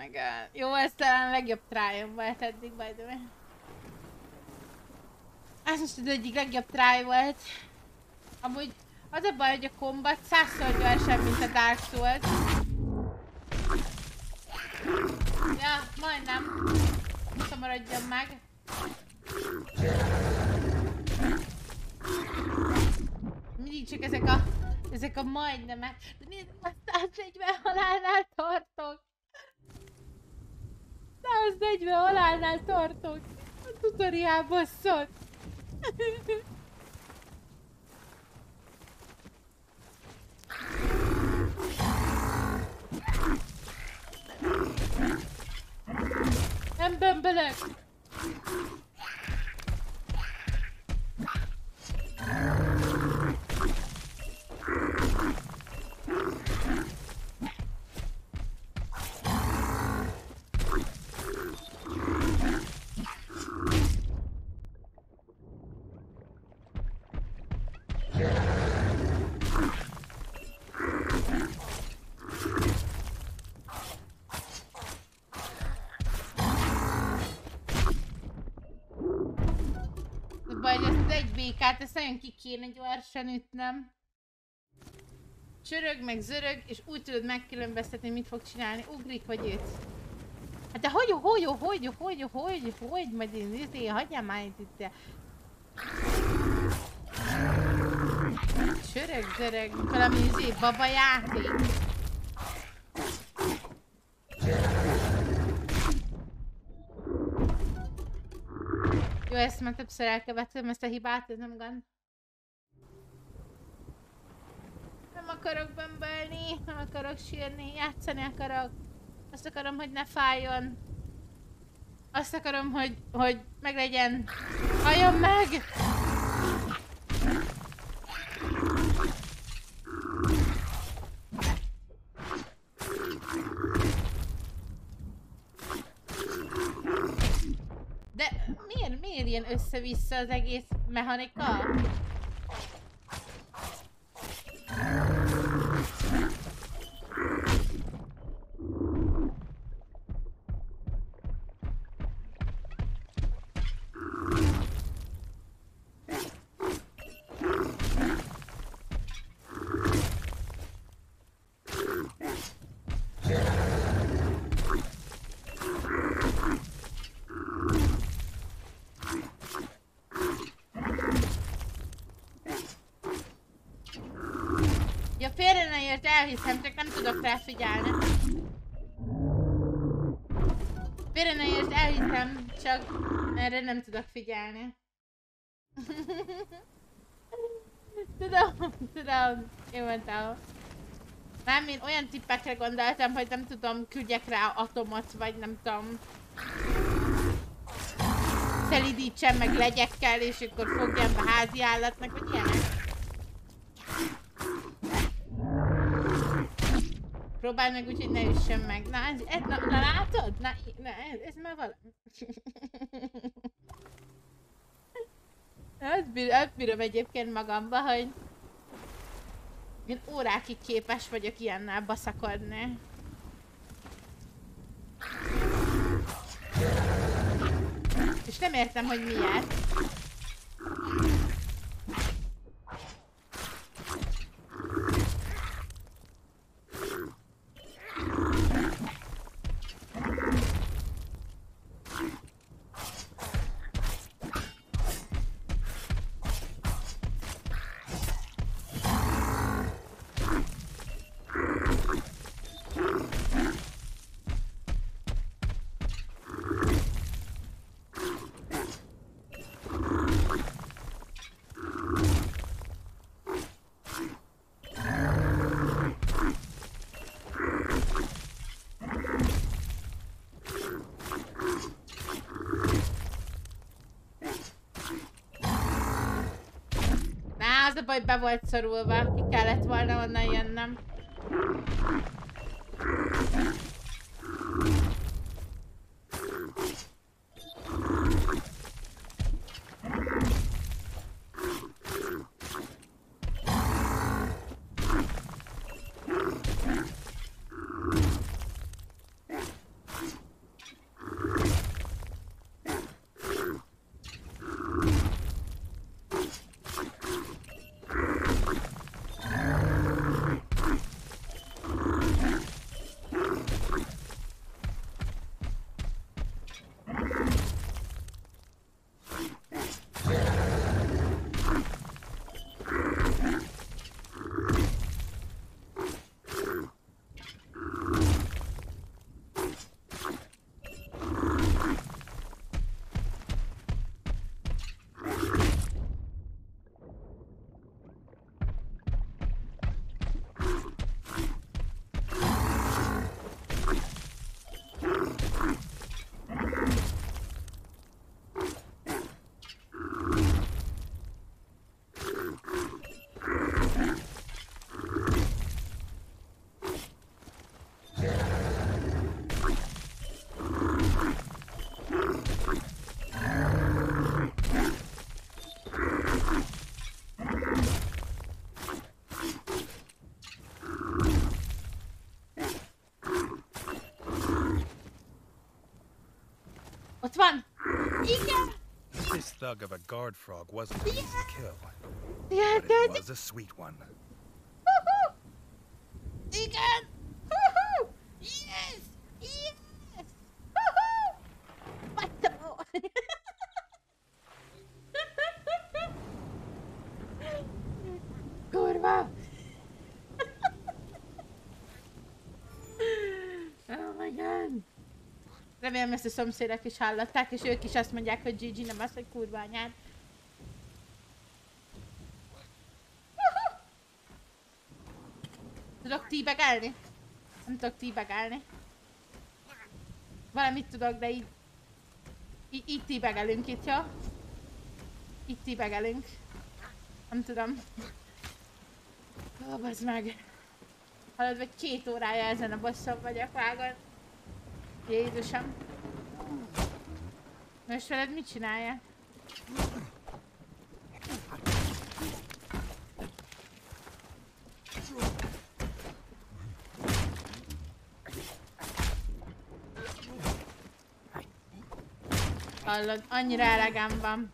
A: My god. Jó, ez talán a legjobb try volt eddig, by the way. Ez most az egyik legjobb try volt. Amúgy az a baj, hogy a kombat százszor gyorsabb, mint a Dark Souls. Ja, majdnem. Szomorodjon meg. Mindig csak ezek a, ezek a majdnemek. De nézd, a 140 halálnál tartok. 140 halálnál tartok. A tutoriál bosszot. Békát, ezt nagyon ki kéne gyorsan ütnem. Csörög, meg zörög, és úgy tudod megkülönböztetni, mit fog csinálni. Ugrik, vagy őt. Hát de hogy, hogy, hogy, hogy, hogy, hogy, majd én izé, hagyjál már itt. Csörög, zörög, valami izé, baba játék. Ezt már többször elkövettem, ezt a hibát, ez nem gond. Nem akarok bömbölni, nem akarok sírni, játszani akarok. Azt akarom, hogy ne fájjon. Azt akarom, hogy, hogy meglegyen. Halljon meg! De miért, miért ilyen össze-vissza az egész mechanika? Elhiszem, csak nem tudok felfigyelni. Félre ne értsd, elhiszem, csak erre nem tudok figyelni. tudom, tudom, én mondtam. Én olyan tippekre gondoltam, hogy nem tudom, küldjek rá atomot, vagy nem tudom. Szelidítsem meg legyekkel, és akkor fogjam be házi állatnak, vagy ilyenek. Próbálj meg úgy, hogy ne üssön meg. Na, ez, ez, na, na látod? Na, na ez, ez már valami. azt, bír, azt bírom egyébként magamba, hogy én órákig képes vagyok ilyennel baszakodni. És nem értem, hogy miért. a baj, be volt szorulva. Ki kellett volna onnan jönnöm.
B: This thug of a guard frog wasn't an easy kill,
A: Yeah,
B: but it was a sweet one.
A: Remélem ezt a szomszédek is hallották, és ők is azt mondják, hogy Gigi nem az, hogy kurva anyád. Tudok tíbegelni? Nem tudok tíbegelni. Valamit tudok, de így... Így, így tíbegelünk itt, jó? Így tíbegelünk. Nem tudom. Ó, oh, meg. Hallod, vagy két órája ezen a bosszon vagyok vágon. Jézusom. Most veled mit csinálja? Hallod, annyira elegem van.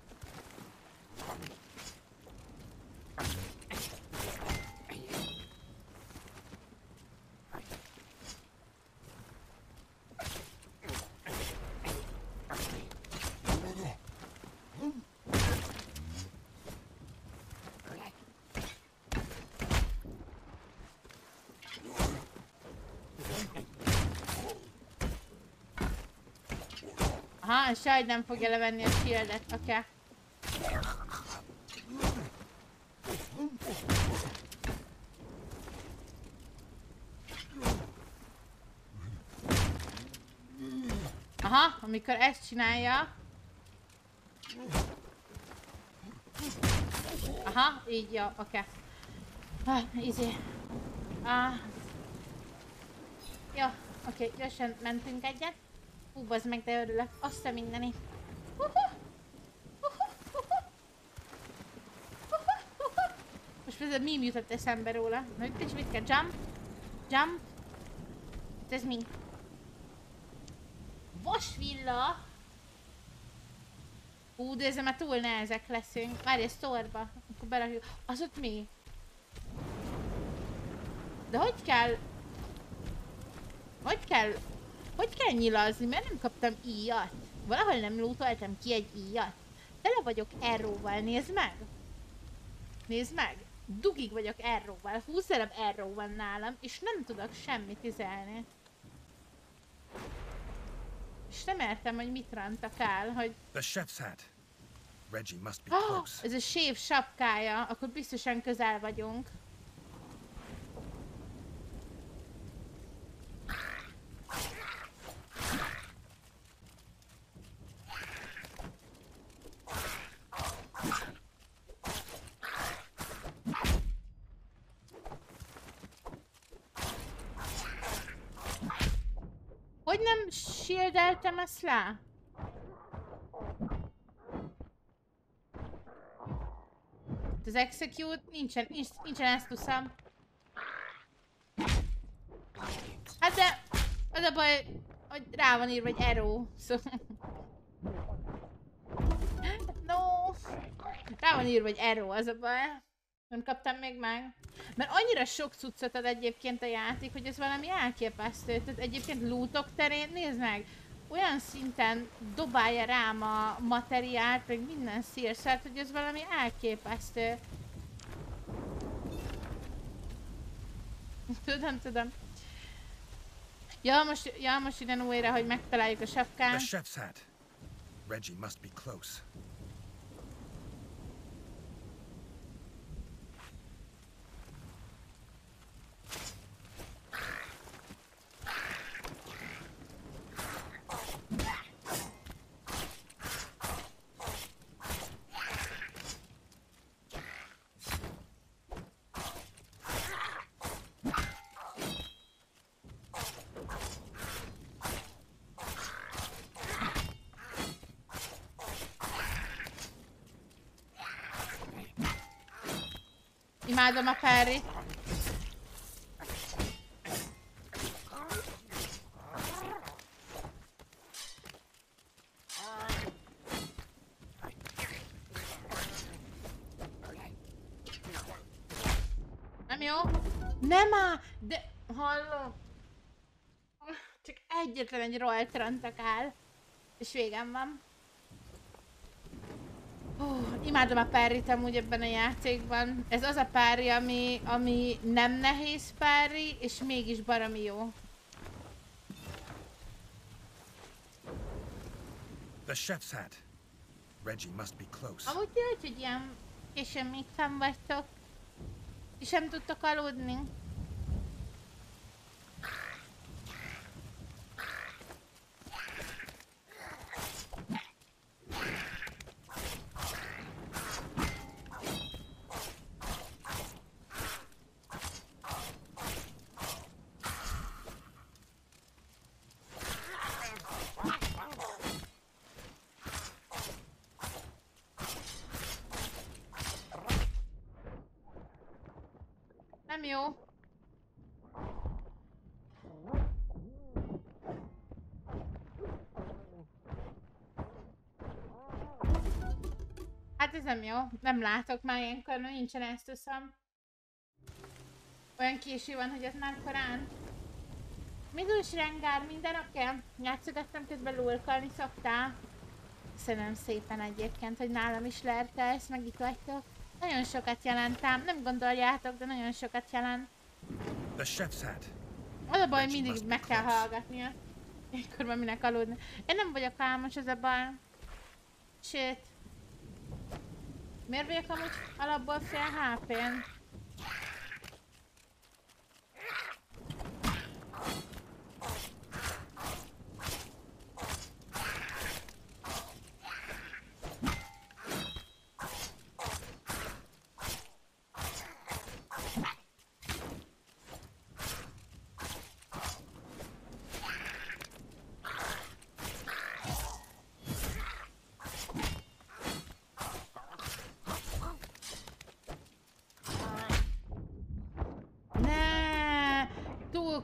A: És hogy nem fogja levenni a shieldet, oké. Okay. Aha, amikor ezt csinálja. Aha, így jó, oké. Okay. Ah, easy. Ah. Jó, oké, okay, gyorsan mentünk egyet. Hú, bazd meg, de örülök. Azt a mindeni. Most ez a meme jutott eszembe róla. Na itt is mit kell? Jump? Jump? Hát ez mi? Vasvilla? Hú, de ezzel már túl nehezek leszünk. Várj, ez torba. Akkor berakjuk. Az ott mi? De hogy kell... Hogy kell hogy kell nyilazni? Mert nem kaptam íjat. Valahol nem lootoltam ki egy íjat. Tele vagyok erróval, nézd meg! Nézd meg! Dugig vagyok erróval. 20 darab erró van nálam, és nem tudok semmit izelni. És nem értem, hogy mit rántak el, hogy...
B: The chef's hat. Reggie must be close.
A: ez a sév sapkája, akkor biztosan közel vagyunk. Hogy nem shieldeltem ezt le? Az execute nincsen, nincs, nincsen ezt tuszam. Hát de, az a baj, hogy rá van írva egy arrow, szóval... No! Rá van írva egy arrow, az a baj. Nem kaptam még meg. Mert annyira sok cuccot ad egyébként a játék, hogy ez valami elképesztő. Tehát egyébként lootok terén, nézd meg! Olyan szinten dobálja rám a materiált, meg minden szírszert, hogy ez valami elképesztő. Tudom, tudom. Ja, most, ja, most innen újra, hogy megtaláljuk a sapkát.
B: The chef's. Reggie must be close.
A: imádom a Perry. Nem jó? Nem á! De... Hallom! Csak egyetlen egy rolt rontak el. És végem van. Imádom a párrit amúgy ebben a játékban. Ez az a pári, ami, ami nem nehéz pári, és mégis baromi jó.
B: The chef's hat. Reggie must be close.
A: Amúgy ti hogy, ilyen későn még fenn vagytok? Ti sem tudtok aludni? jó. Hát ez nem jó. Nem látok már ilyenkor, mert nincsen ezt szám. Olyan késő van, hogy ez már korán. Midus Rengár, minden oké? Okay? Játszogattam közben lulkolni szoktál? Köszönöm szépen egyébként, hogy nálam is lertelsz, meg itt vagytok. Nagyon sokat jelentem, nem gondoljátok, de nagyon sokat jelent.
B: The chef's hat.
A: Az a baj, mindig meg kell hallgatnia. Ekkor már minek aludni. Én nem vagyok álmos, ez a baj. Shit. Miért vagyok amúgy alapból fél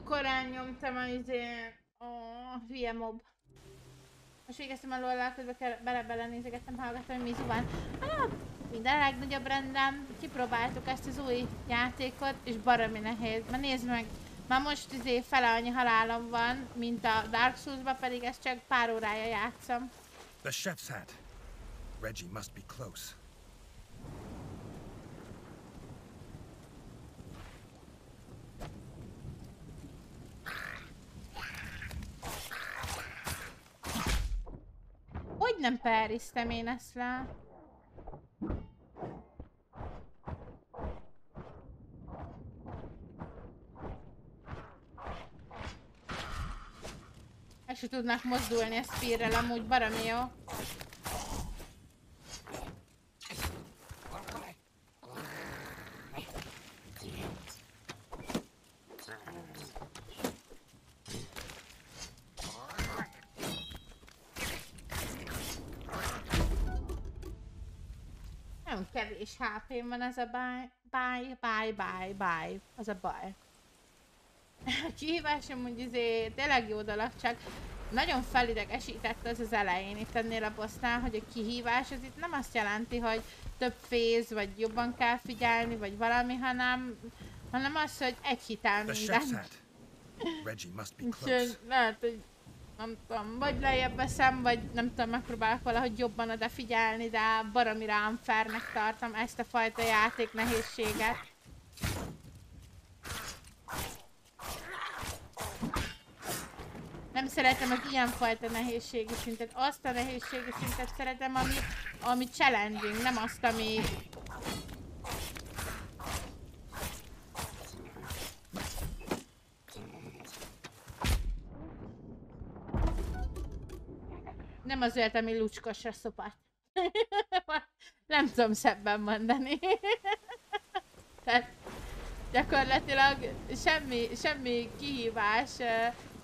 A: HP-n? nyomtam a izé... a hülye mob. Most végeztem a lol közben bele-bele nézegettem, hallgattam, hogy mi van. Hát, minden legnagyobb rendem, kipróbáltuk ezt az új játékot, és baromi nehéz. Ma nézd meg, már most izé fele annyi halálom van, mint a Dark souls pedig ezt csak pár órája játszom.
B: The chef's hat. Reggie must be close.
A: Periztem én ezt le? El tudnak mozdulni a spearrel, amúgy baromi jó. Nagyon van ez a báj, báj, báj, báj, báj, az a baj. A kihívás amúgy izé tényleg jó dolog, csak nagyon felidegesített az az elején itt ennél a bossnál, hogy a kihívás az itt nem azt jelenti, hogy több féz, vagy jobban kell figyelni, vagy valami, hanem, hanem az, hogy egy hitel minden.
B: Close.
A: lehet, hogy nem tudom, vagy lejjebb veszem, vagy nem tudom, megpróbálok valahogy jobban odafigyelni, de baromi rám fernek tartom ezt a fajta játék nehézséget. Nem szeretem az ilyenfajta nehézségi szintet. Azt a nehézségi szintet szeretem, ami, ami challenging, nem azt, ami Nem az ami lucskosra szopat. nem tudom szebben mondani. Tehát gyakorlatilag semmi, semmi kihívás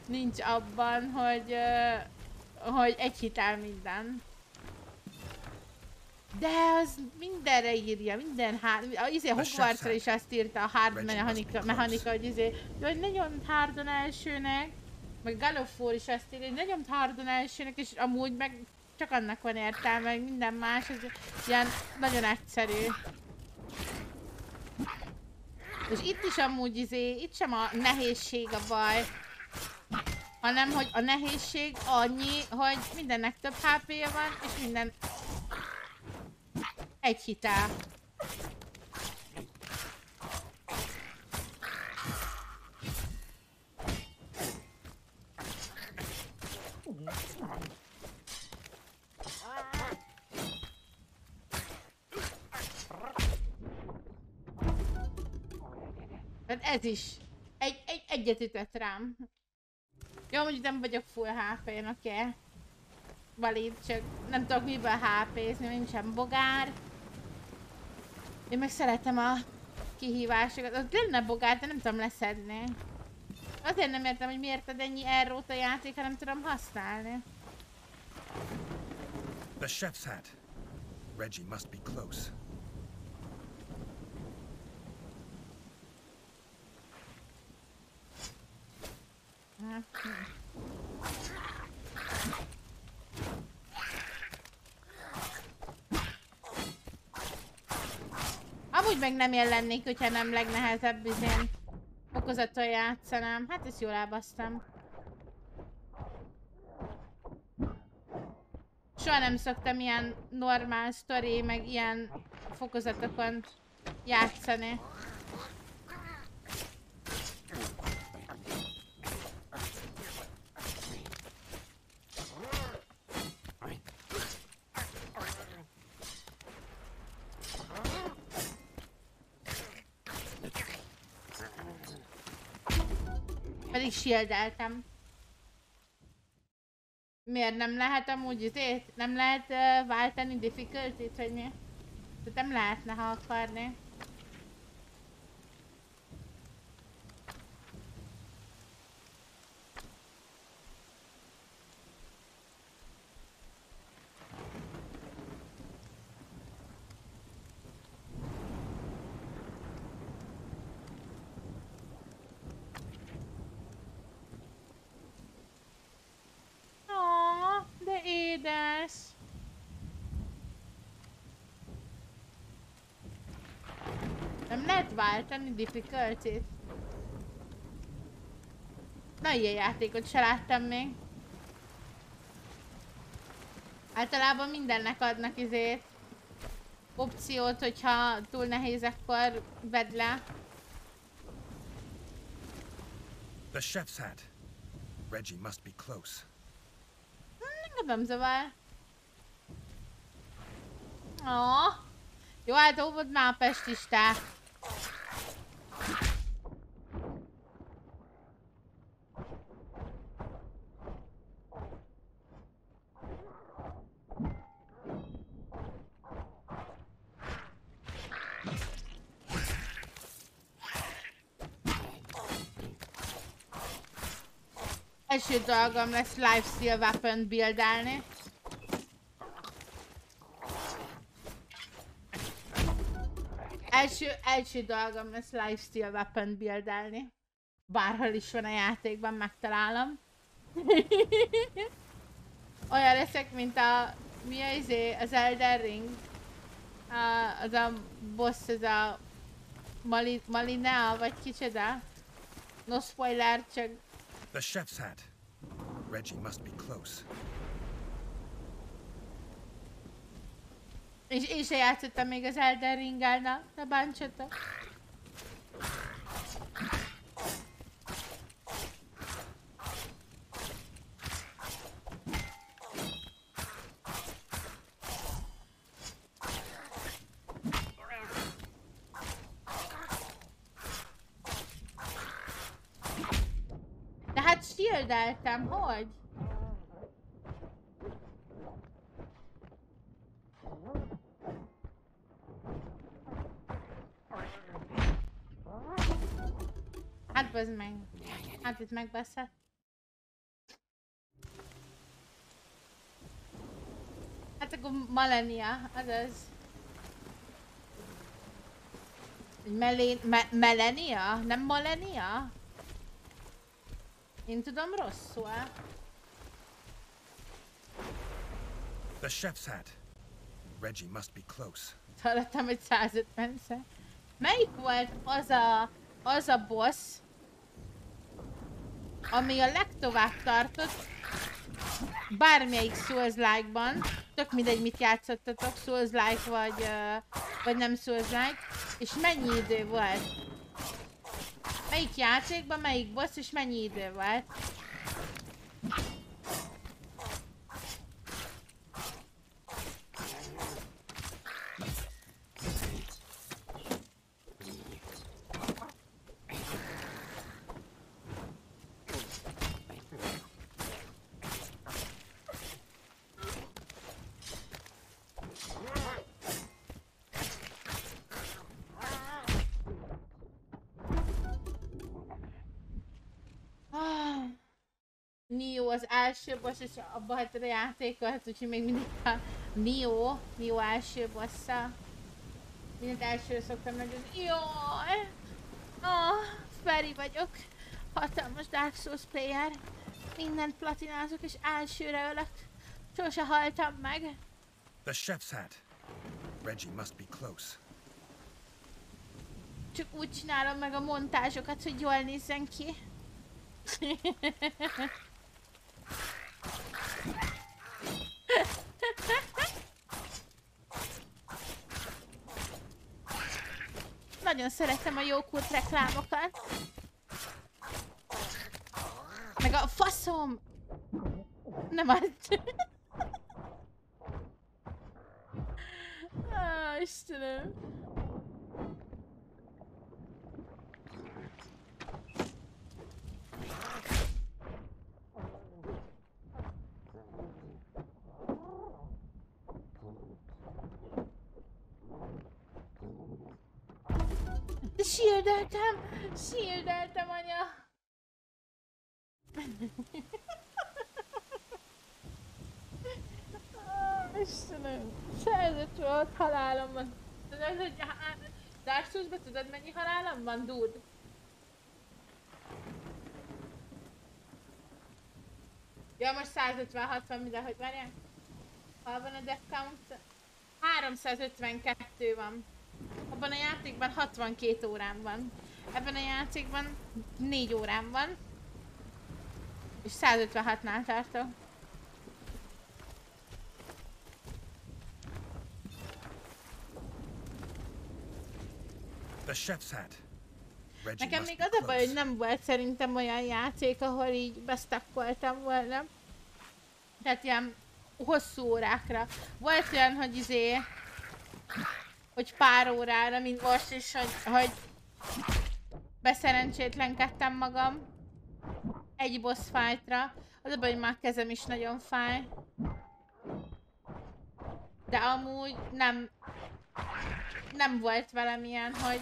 A: nincs abban, hogy, hogy egy hitel minden. De az mindenre írja, minden hard... Izé Hogwartsra is azt írta a hard mechanika, mechanika hogy izé, hogy nagyon hardon elsőnek, meg Galofor is azt írja, hogy nagyon hardon elsőnek, és amúgy meg csak annak van értelme, meg minden más, ez ilyen nagyon egyszerű. És itt is amúgy izé, itt sem a nehézség a baj, hanem hogy a nehézség annyi, hogy mindennek több HP-ja van, és minden egy hitel. Tehát ez is. Egy, egy, egyet ütött rám. Jó, mondjuk nem vagyok full HP-n, oké. Valid, csak nem tudok miben HP-zni, nincsen bogár. Én meg szeretem a kihívásokat. Az lenne bogár, de nem tudom leszedni. Azért nem értem, hogy miért ad ennyi errót a játék, ha nem tudom használni.
B: The chef's hat. Reggie must be close.
A: Amúgy meg nem jelennék, hogyha nem legnehezebb izén fokozaton játszanám. Hát ezt jól elbasztam. Soha nem szoktam ilyen normál sztori, meg ilyen fokozatokon játszani. Pedig shieldeltem. Miért nem lehet amúgy izét? Nem lehet uh, váltani difficulty-t, vagy mi? Tehát nem lehetne, ha akarni. Ó, de édes. Nem lehet váltani difficulty-t. Na ilyen játékot se láttam még. Általában mindennek adnak izét. Opciót, hogyha túl nehéz, akkor vedd le.
B: The chef's hat. Reggie must be close.
A: Engem nem zavar. Ó. Jó, hát óvod már a pestisták. Első dolgom lesz lifesteal weapon buildálni. Első, első dolgom lesz lifesteal weapon buildálni. Bárhol is van a játékban, megtalálom. Olyan leszek, mint a... Mi a izé? Az Elden Ring. A, az a boss, az a... Mali, Malinea, vagy kicsoda. No spoiler, csak
B: The chef's hat. Reggie must be close.
A: És én se játszottam még az Elden Ring-el, na, ne bántsatok. De hát shieldeltem, hogy? Hát bazd meg. Hát itt megbeszél. Hát akkor Malenia, azaz. Melén, me, Melenia? Nem Malenia? Én tudom rosszul.
B: The chef's hat. Reggie must be close.
A: Hallottam, hogy 150 szer. Melyik volt az a az a boss, ami a legtovább tartott bármelyik Souls-like-ban, tök mindegy mit játszottatok, Souls-like vagy, uh, vagy nem Souls-like, és mennyi idő volt? Melyik játékban, melyik boss és mennyi idő volt? Nio az első boss, és abba hagytad a játékot, úgyhogy még mindig a Nio, Nio első bossa. Mindent elsőre szoktam nagyon. Jaj! Oh, Feri vagyok. Hatalmas Dark Souls player. Mindent platinázok és elsőre ölök. Sose haltam meg.
B: The chef's hat. Reggie must be close.
A: Csak úgy csinálom meg a montázsokat, hogy jól nézzen ki. Nagyon szeretem a jókút reklámokat. Meg a faszom! Nem az. ah, Istenem. Sírdeltem! Sírdeltem, anya! oh, Istenem! 156 halálom van. Tudod, hogy souls tudod mennyi halálom van, dude? Ja, most 156 van mindenhogy várjál. Hol van a death count? 352 van. Abban a játékban 62 órám van. Ebben a játékban 4 órám van. És 156-nál tartok.
B: The chef's hat. Reggie
A: Nekem még az a baj, hogy nem volt szerintem olyan játék, ahol így besztakkoltam volna. Tehát ilyen hosszú órákra. Volt olyan, hogy izé, hogy pár órára, mint most is, hogy, hogy beszerencsétlenkedtem magam egy boss fightra. Az a baj, hogy már kezem is nagyon fáj. De amúgy nem, nem volt velem ilyen, hogy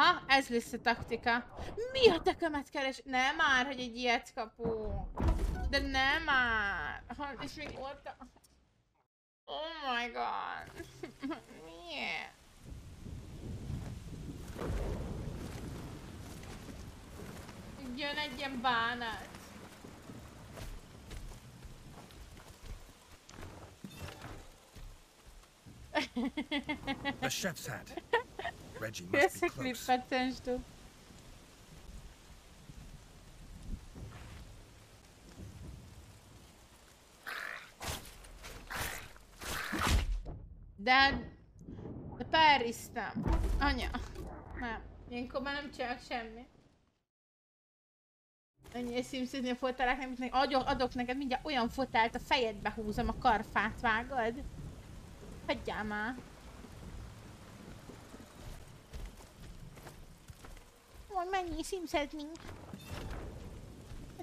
A: Aha, ez lesz a taktika. Mi a tökömet keres? Nem már, hogy egy ilyet kapunk. De nem már. Ha, és még ott a... Oh my god. Miért? Jön egy ilyen bánat.
B: Chef's hat. Reggie must
A: Ezt
B: be close.
A: tensd De... De periztem. Anya. Nem. Ilyenkor már nem csinálok semmit. Ennyi szimszizni a fotelák, nem adok, adok neked mindjárt olyan fotelt, a fejedbe húzom, a karfát vágod. Hagyjál már. Mond, mennyi szimszezni?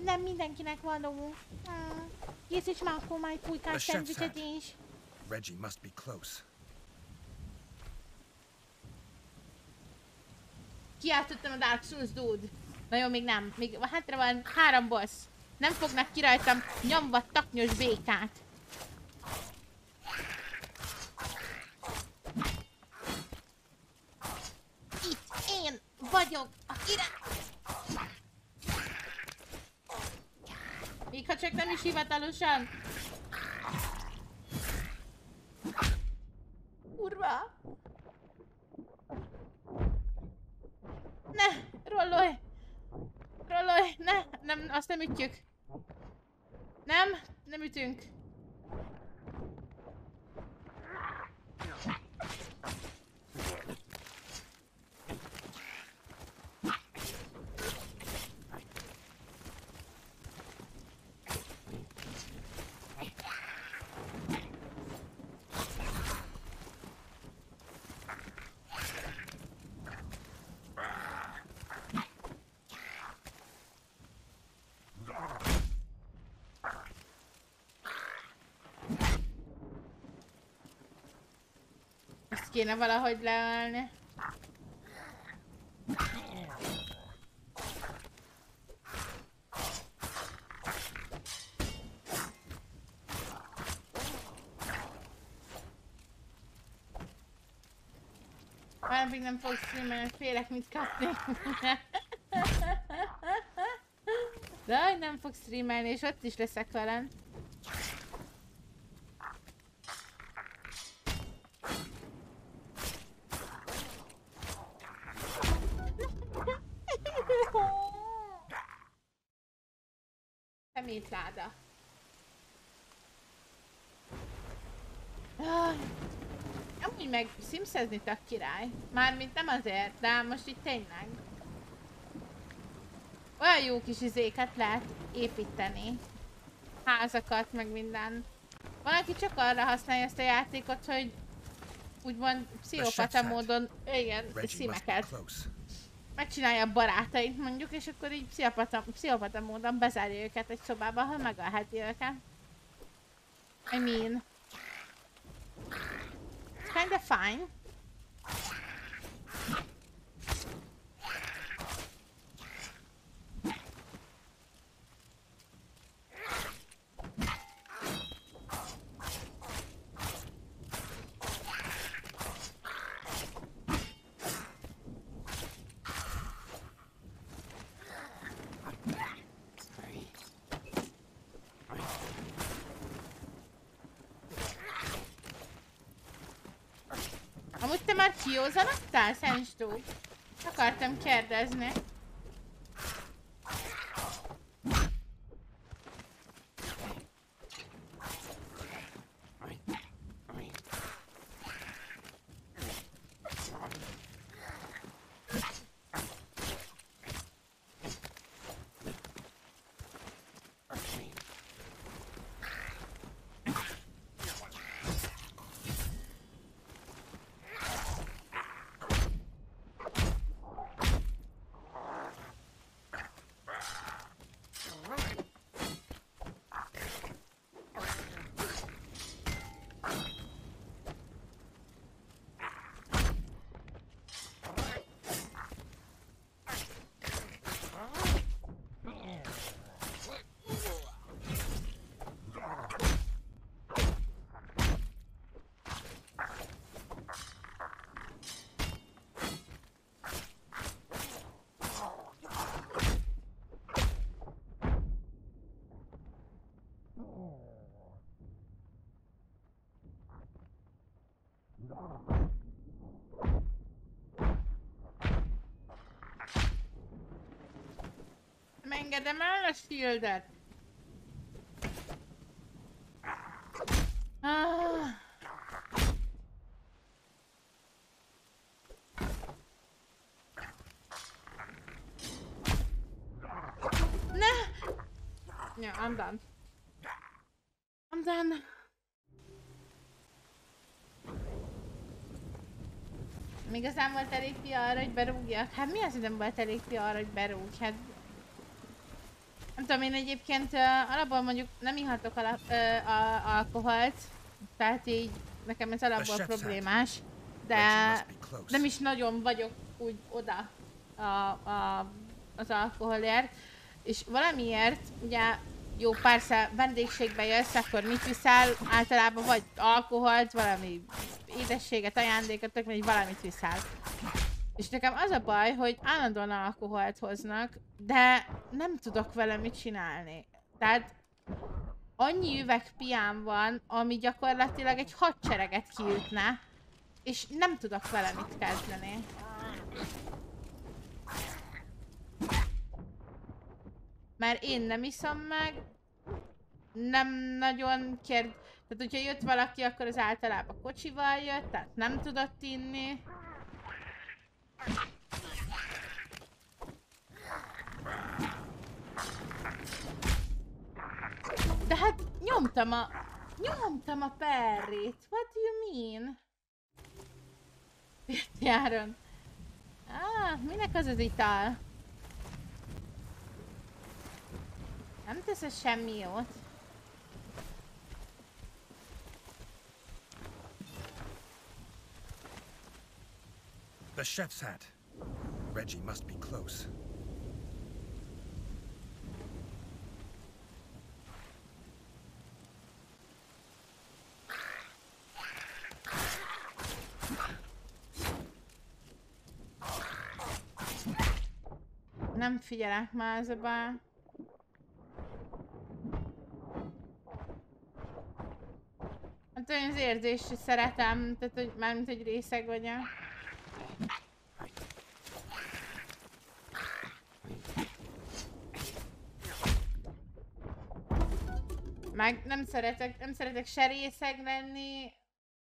A: Nem mindenkinek való. Kész és már akkor fújkás
B: chef's
A: szendvicset is.
B: Reggie must be close.
A: Kiáltottam a Dark Souls, dude. Na jó, még nem. Még hátra van három boss. Nem fognak ki rajtam nyomva taknyos békát. Itt én vagyok a király. csak nem is hivatalosan. Kurva. Ne, rollolj. Rollolj, ne, nem, azt nem ütjük. Nem, nem ütünk. Ezt kéne valahogy leállni. Valamit nem fogsz streamelni, félek mit kapni. De nem fog streamelni, és ott is leszek velem. Aj. Amúgy meg szimszezni tök király. Mármint nem azért, de most itt tényleg. Olyan jó kis izéket lehet építeni. Házakat, meg minden. Van, aki csak arra használja ezt a játékot, hogy úgymond pszichopata módon, igen,
B: Reggie must be
A: szímeket
B: close.
A: Megcsinálja a barátait mondjuk, és akkor így pszichopata, pszichopata módon bezárja őket egy szobába, ha megölheti őket. I mean... It's kinda fine. Amúgy te már kiózanodtál, Szentstó? Akartam kérdezni. Nem engedem el a shieldet. Ah. Ne! Yeah, I'm done. I'm done. Még az nem volt elég pia arra, hogy berúgjak. Hát mi az, hogy nem volt elég pia arra, hogy berúg? Hát tudom, én egyébként uh, alapból mondjuk nem ihatok alap, uh, a, alkoholt, tehát így nekem ez alapból problémás, de nem is nagyon vagyok úgy oda a, a, az alkoholért, és valamiért, ugye jó, persze vendégségbe jössz, akkor mit viszel? Általában vagy alkoholt, valami édességet, ajándékot, tök mindegy, valamit viszel. És nekem az a baj, hogy állandóan alkoholt hoznak, de nem tudok vele mit csinálni. Tehát annyi üvegpián van, ami gyakorlatilag egy hadsereget kiütne, és nem tudok vele mit kezdeni. Mert én nem iszom meg, nem nagyon kér... Tehát, hogyha jött valaki, akkor az általában kocsival jött, tehát nem tudott inni. De hát nyomtam a... Nyomtam a perrit. What do you mean? Járon. Ah, minek az az ital? Nem tesz ez semmi jót.
B: The chef's hat. Reggie must be close.
A: Nem figyelek már ez a bár. Hát olyan az érzés, hogy szeretem, tehát hogy mármint egy részeg vagyok. Meg nem szeretek, nem szeretek se részeg lenni,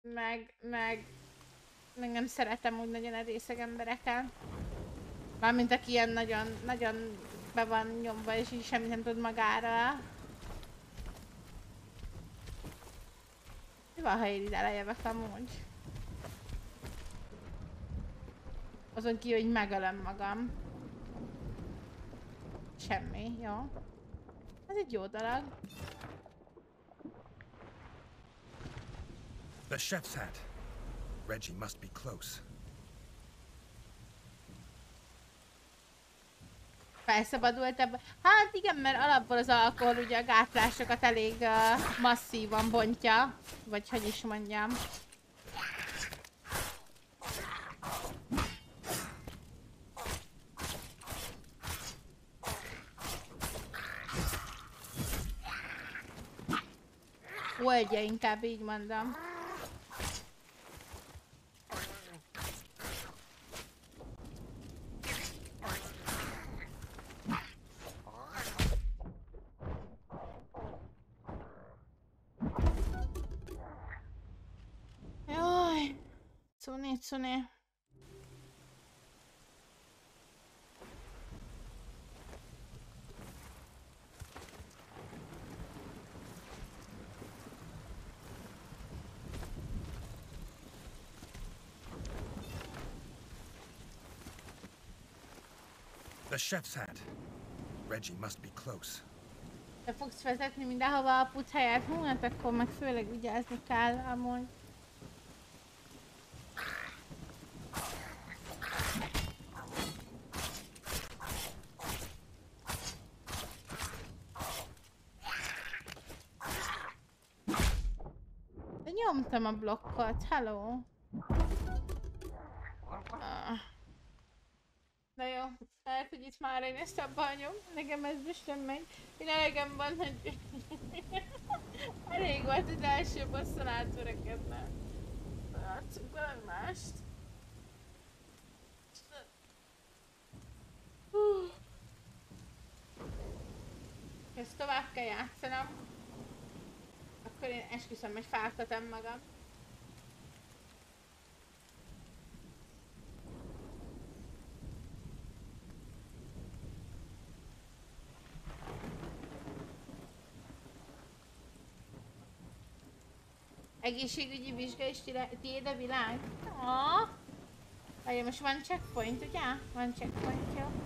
A: meg, meg, meg nem szeretem úgy nagyon a részeg embereket. Mármint aki ilyen nagyon, nagyon be van nyomva és így semmit nem tud magára. Mi van, ha én ide lejövök amúgy? Azon ki, hogy megölöm magam. Semmi, jó. Ez egy jó dolog.
B: The chef's hat. Reggie must be close.
A: Felszabadultabb. Hát igen, mert alapból az alkohol ugye a gátlásokat elég uh, masszívan bontja, vagy hogy is mondjam. Oldja inkább így mondom. Jaj, Cuni, cuni.
B: The chef's hat. Reggie must be close.
A: Te fogsz vezetni mindenhova a? Hú, hát akkor meg főleg vigyázni kell amúgy. De nyomtam a blokkot, hello. Ah. Na jó, lehet, hogy itt már én ezt abba hagyom. Nekem ez nem megy. Én elegem van, hogy elég volt az első bosszon átverekedne. Látszunk valami mást. Hú. Ezt tovább kell játszanom. Akkor én esküszöm, hogy feltetem magam. Egészségügyi vizsga is tiéd a világ? Aww. Várj, most van checkpoint, ugye? Van checkpoint, jó?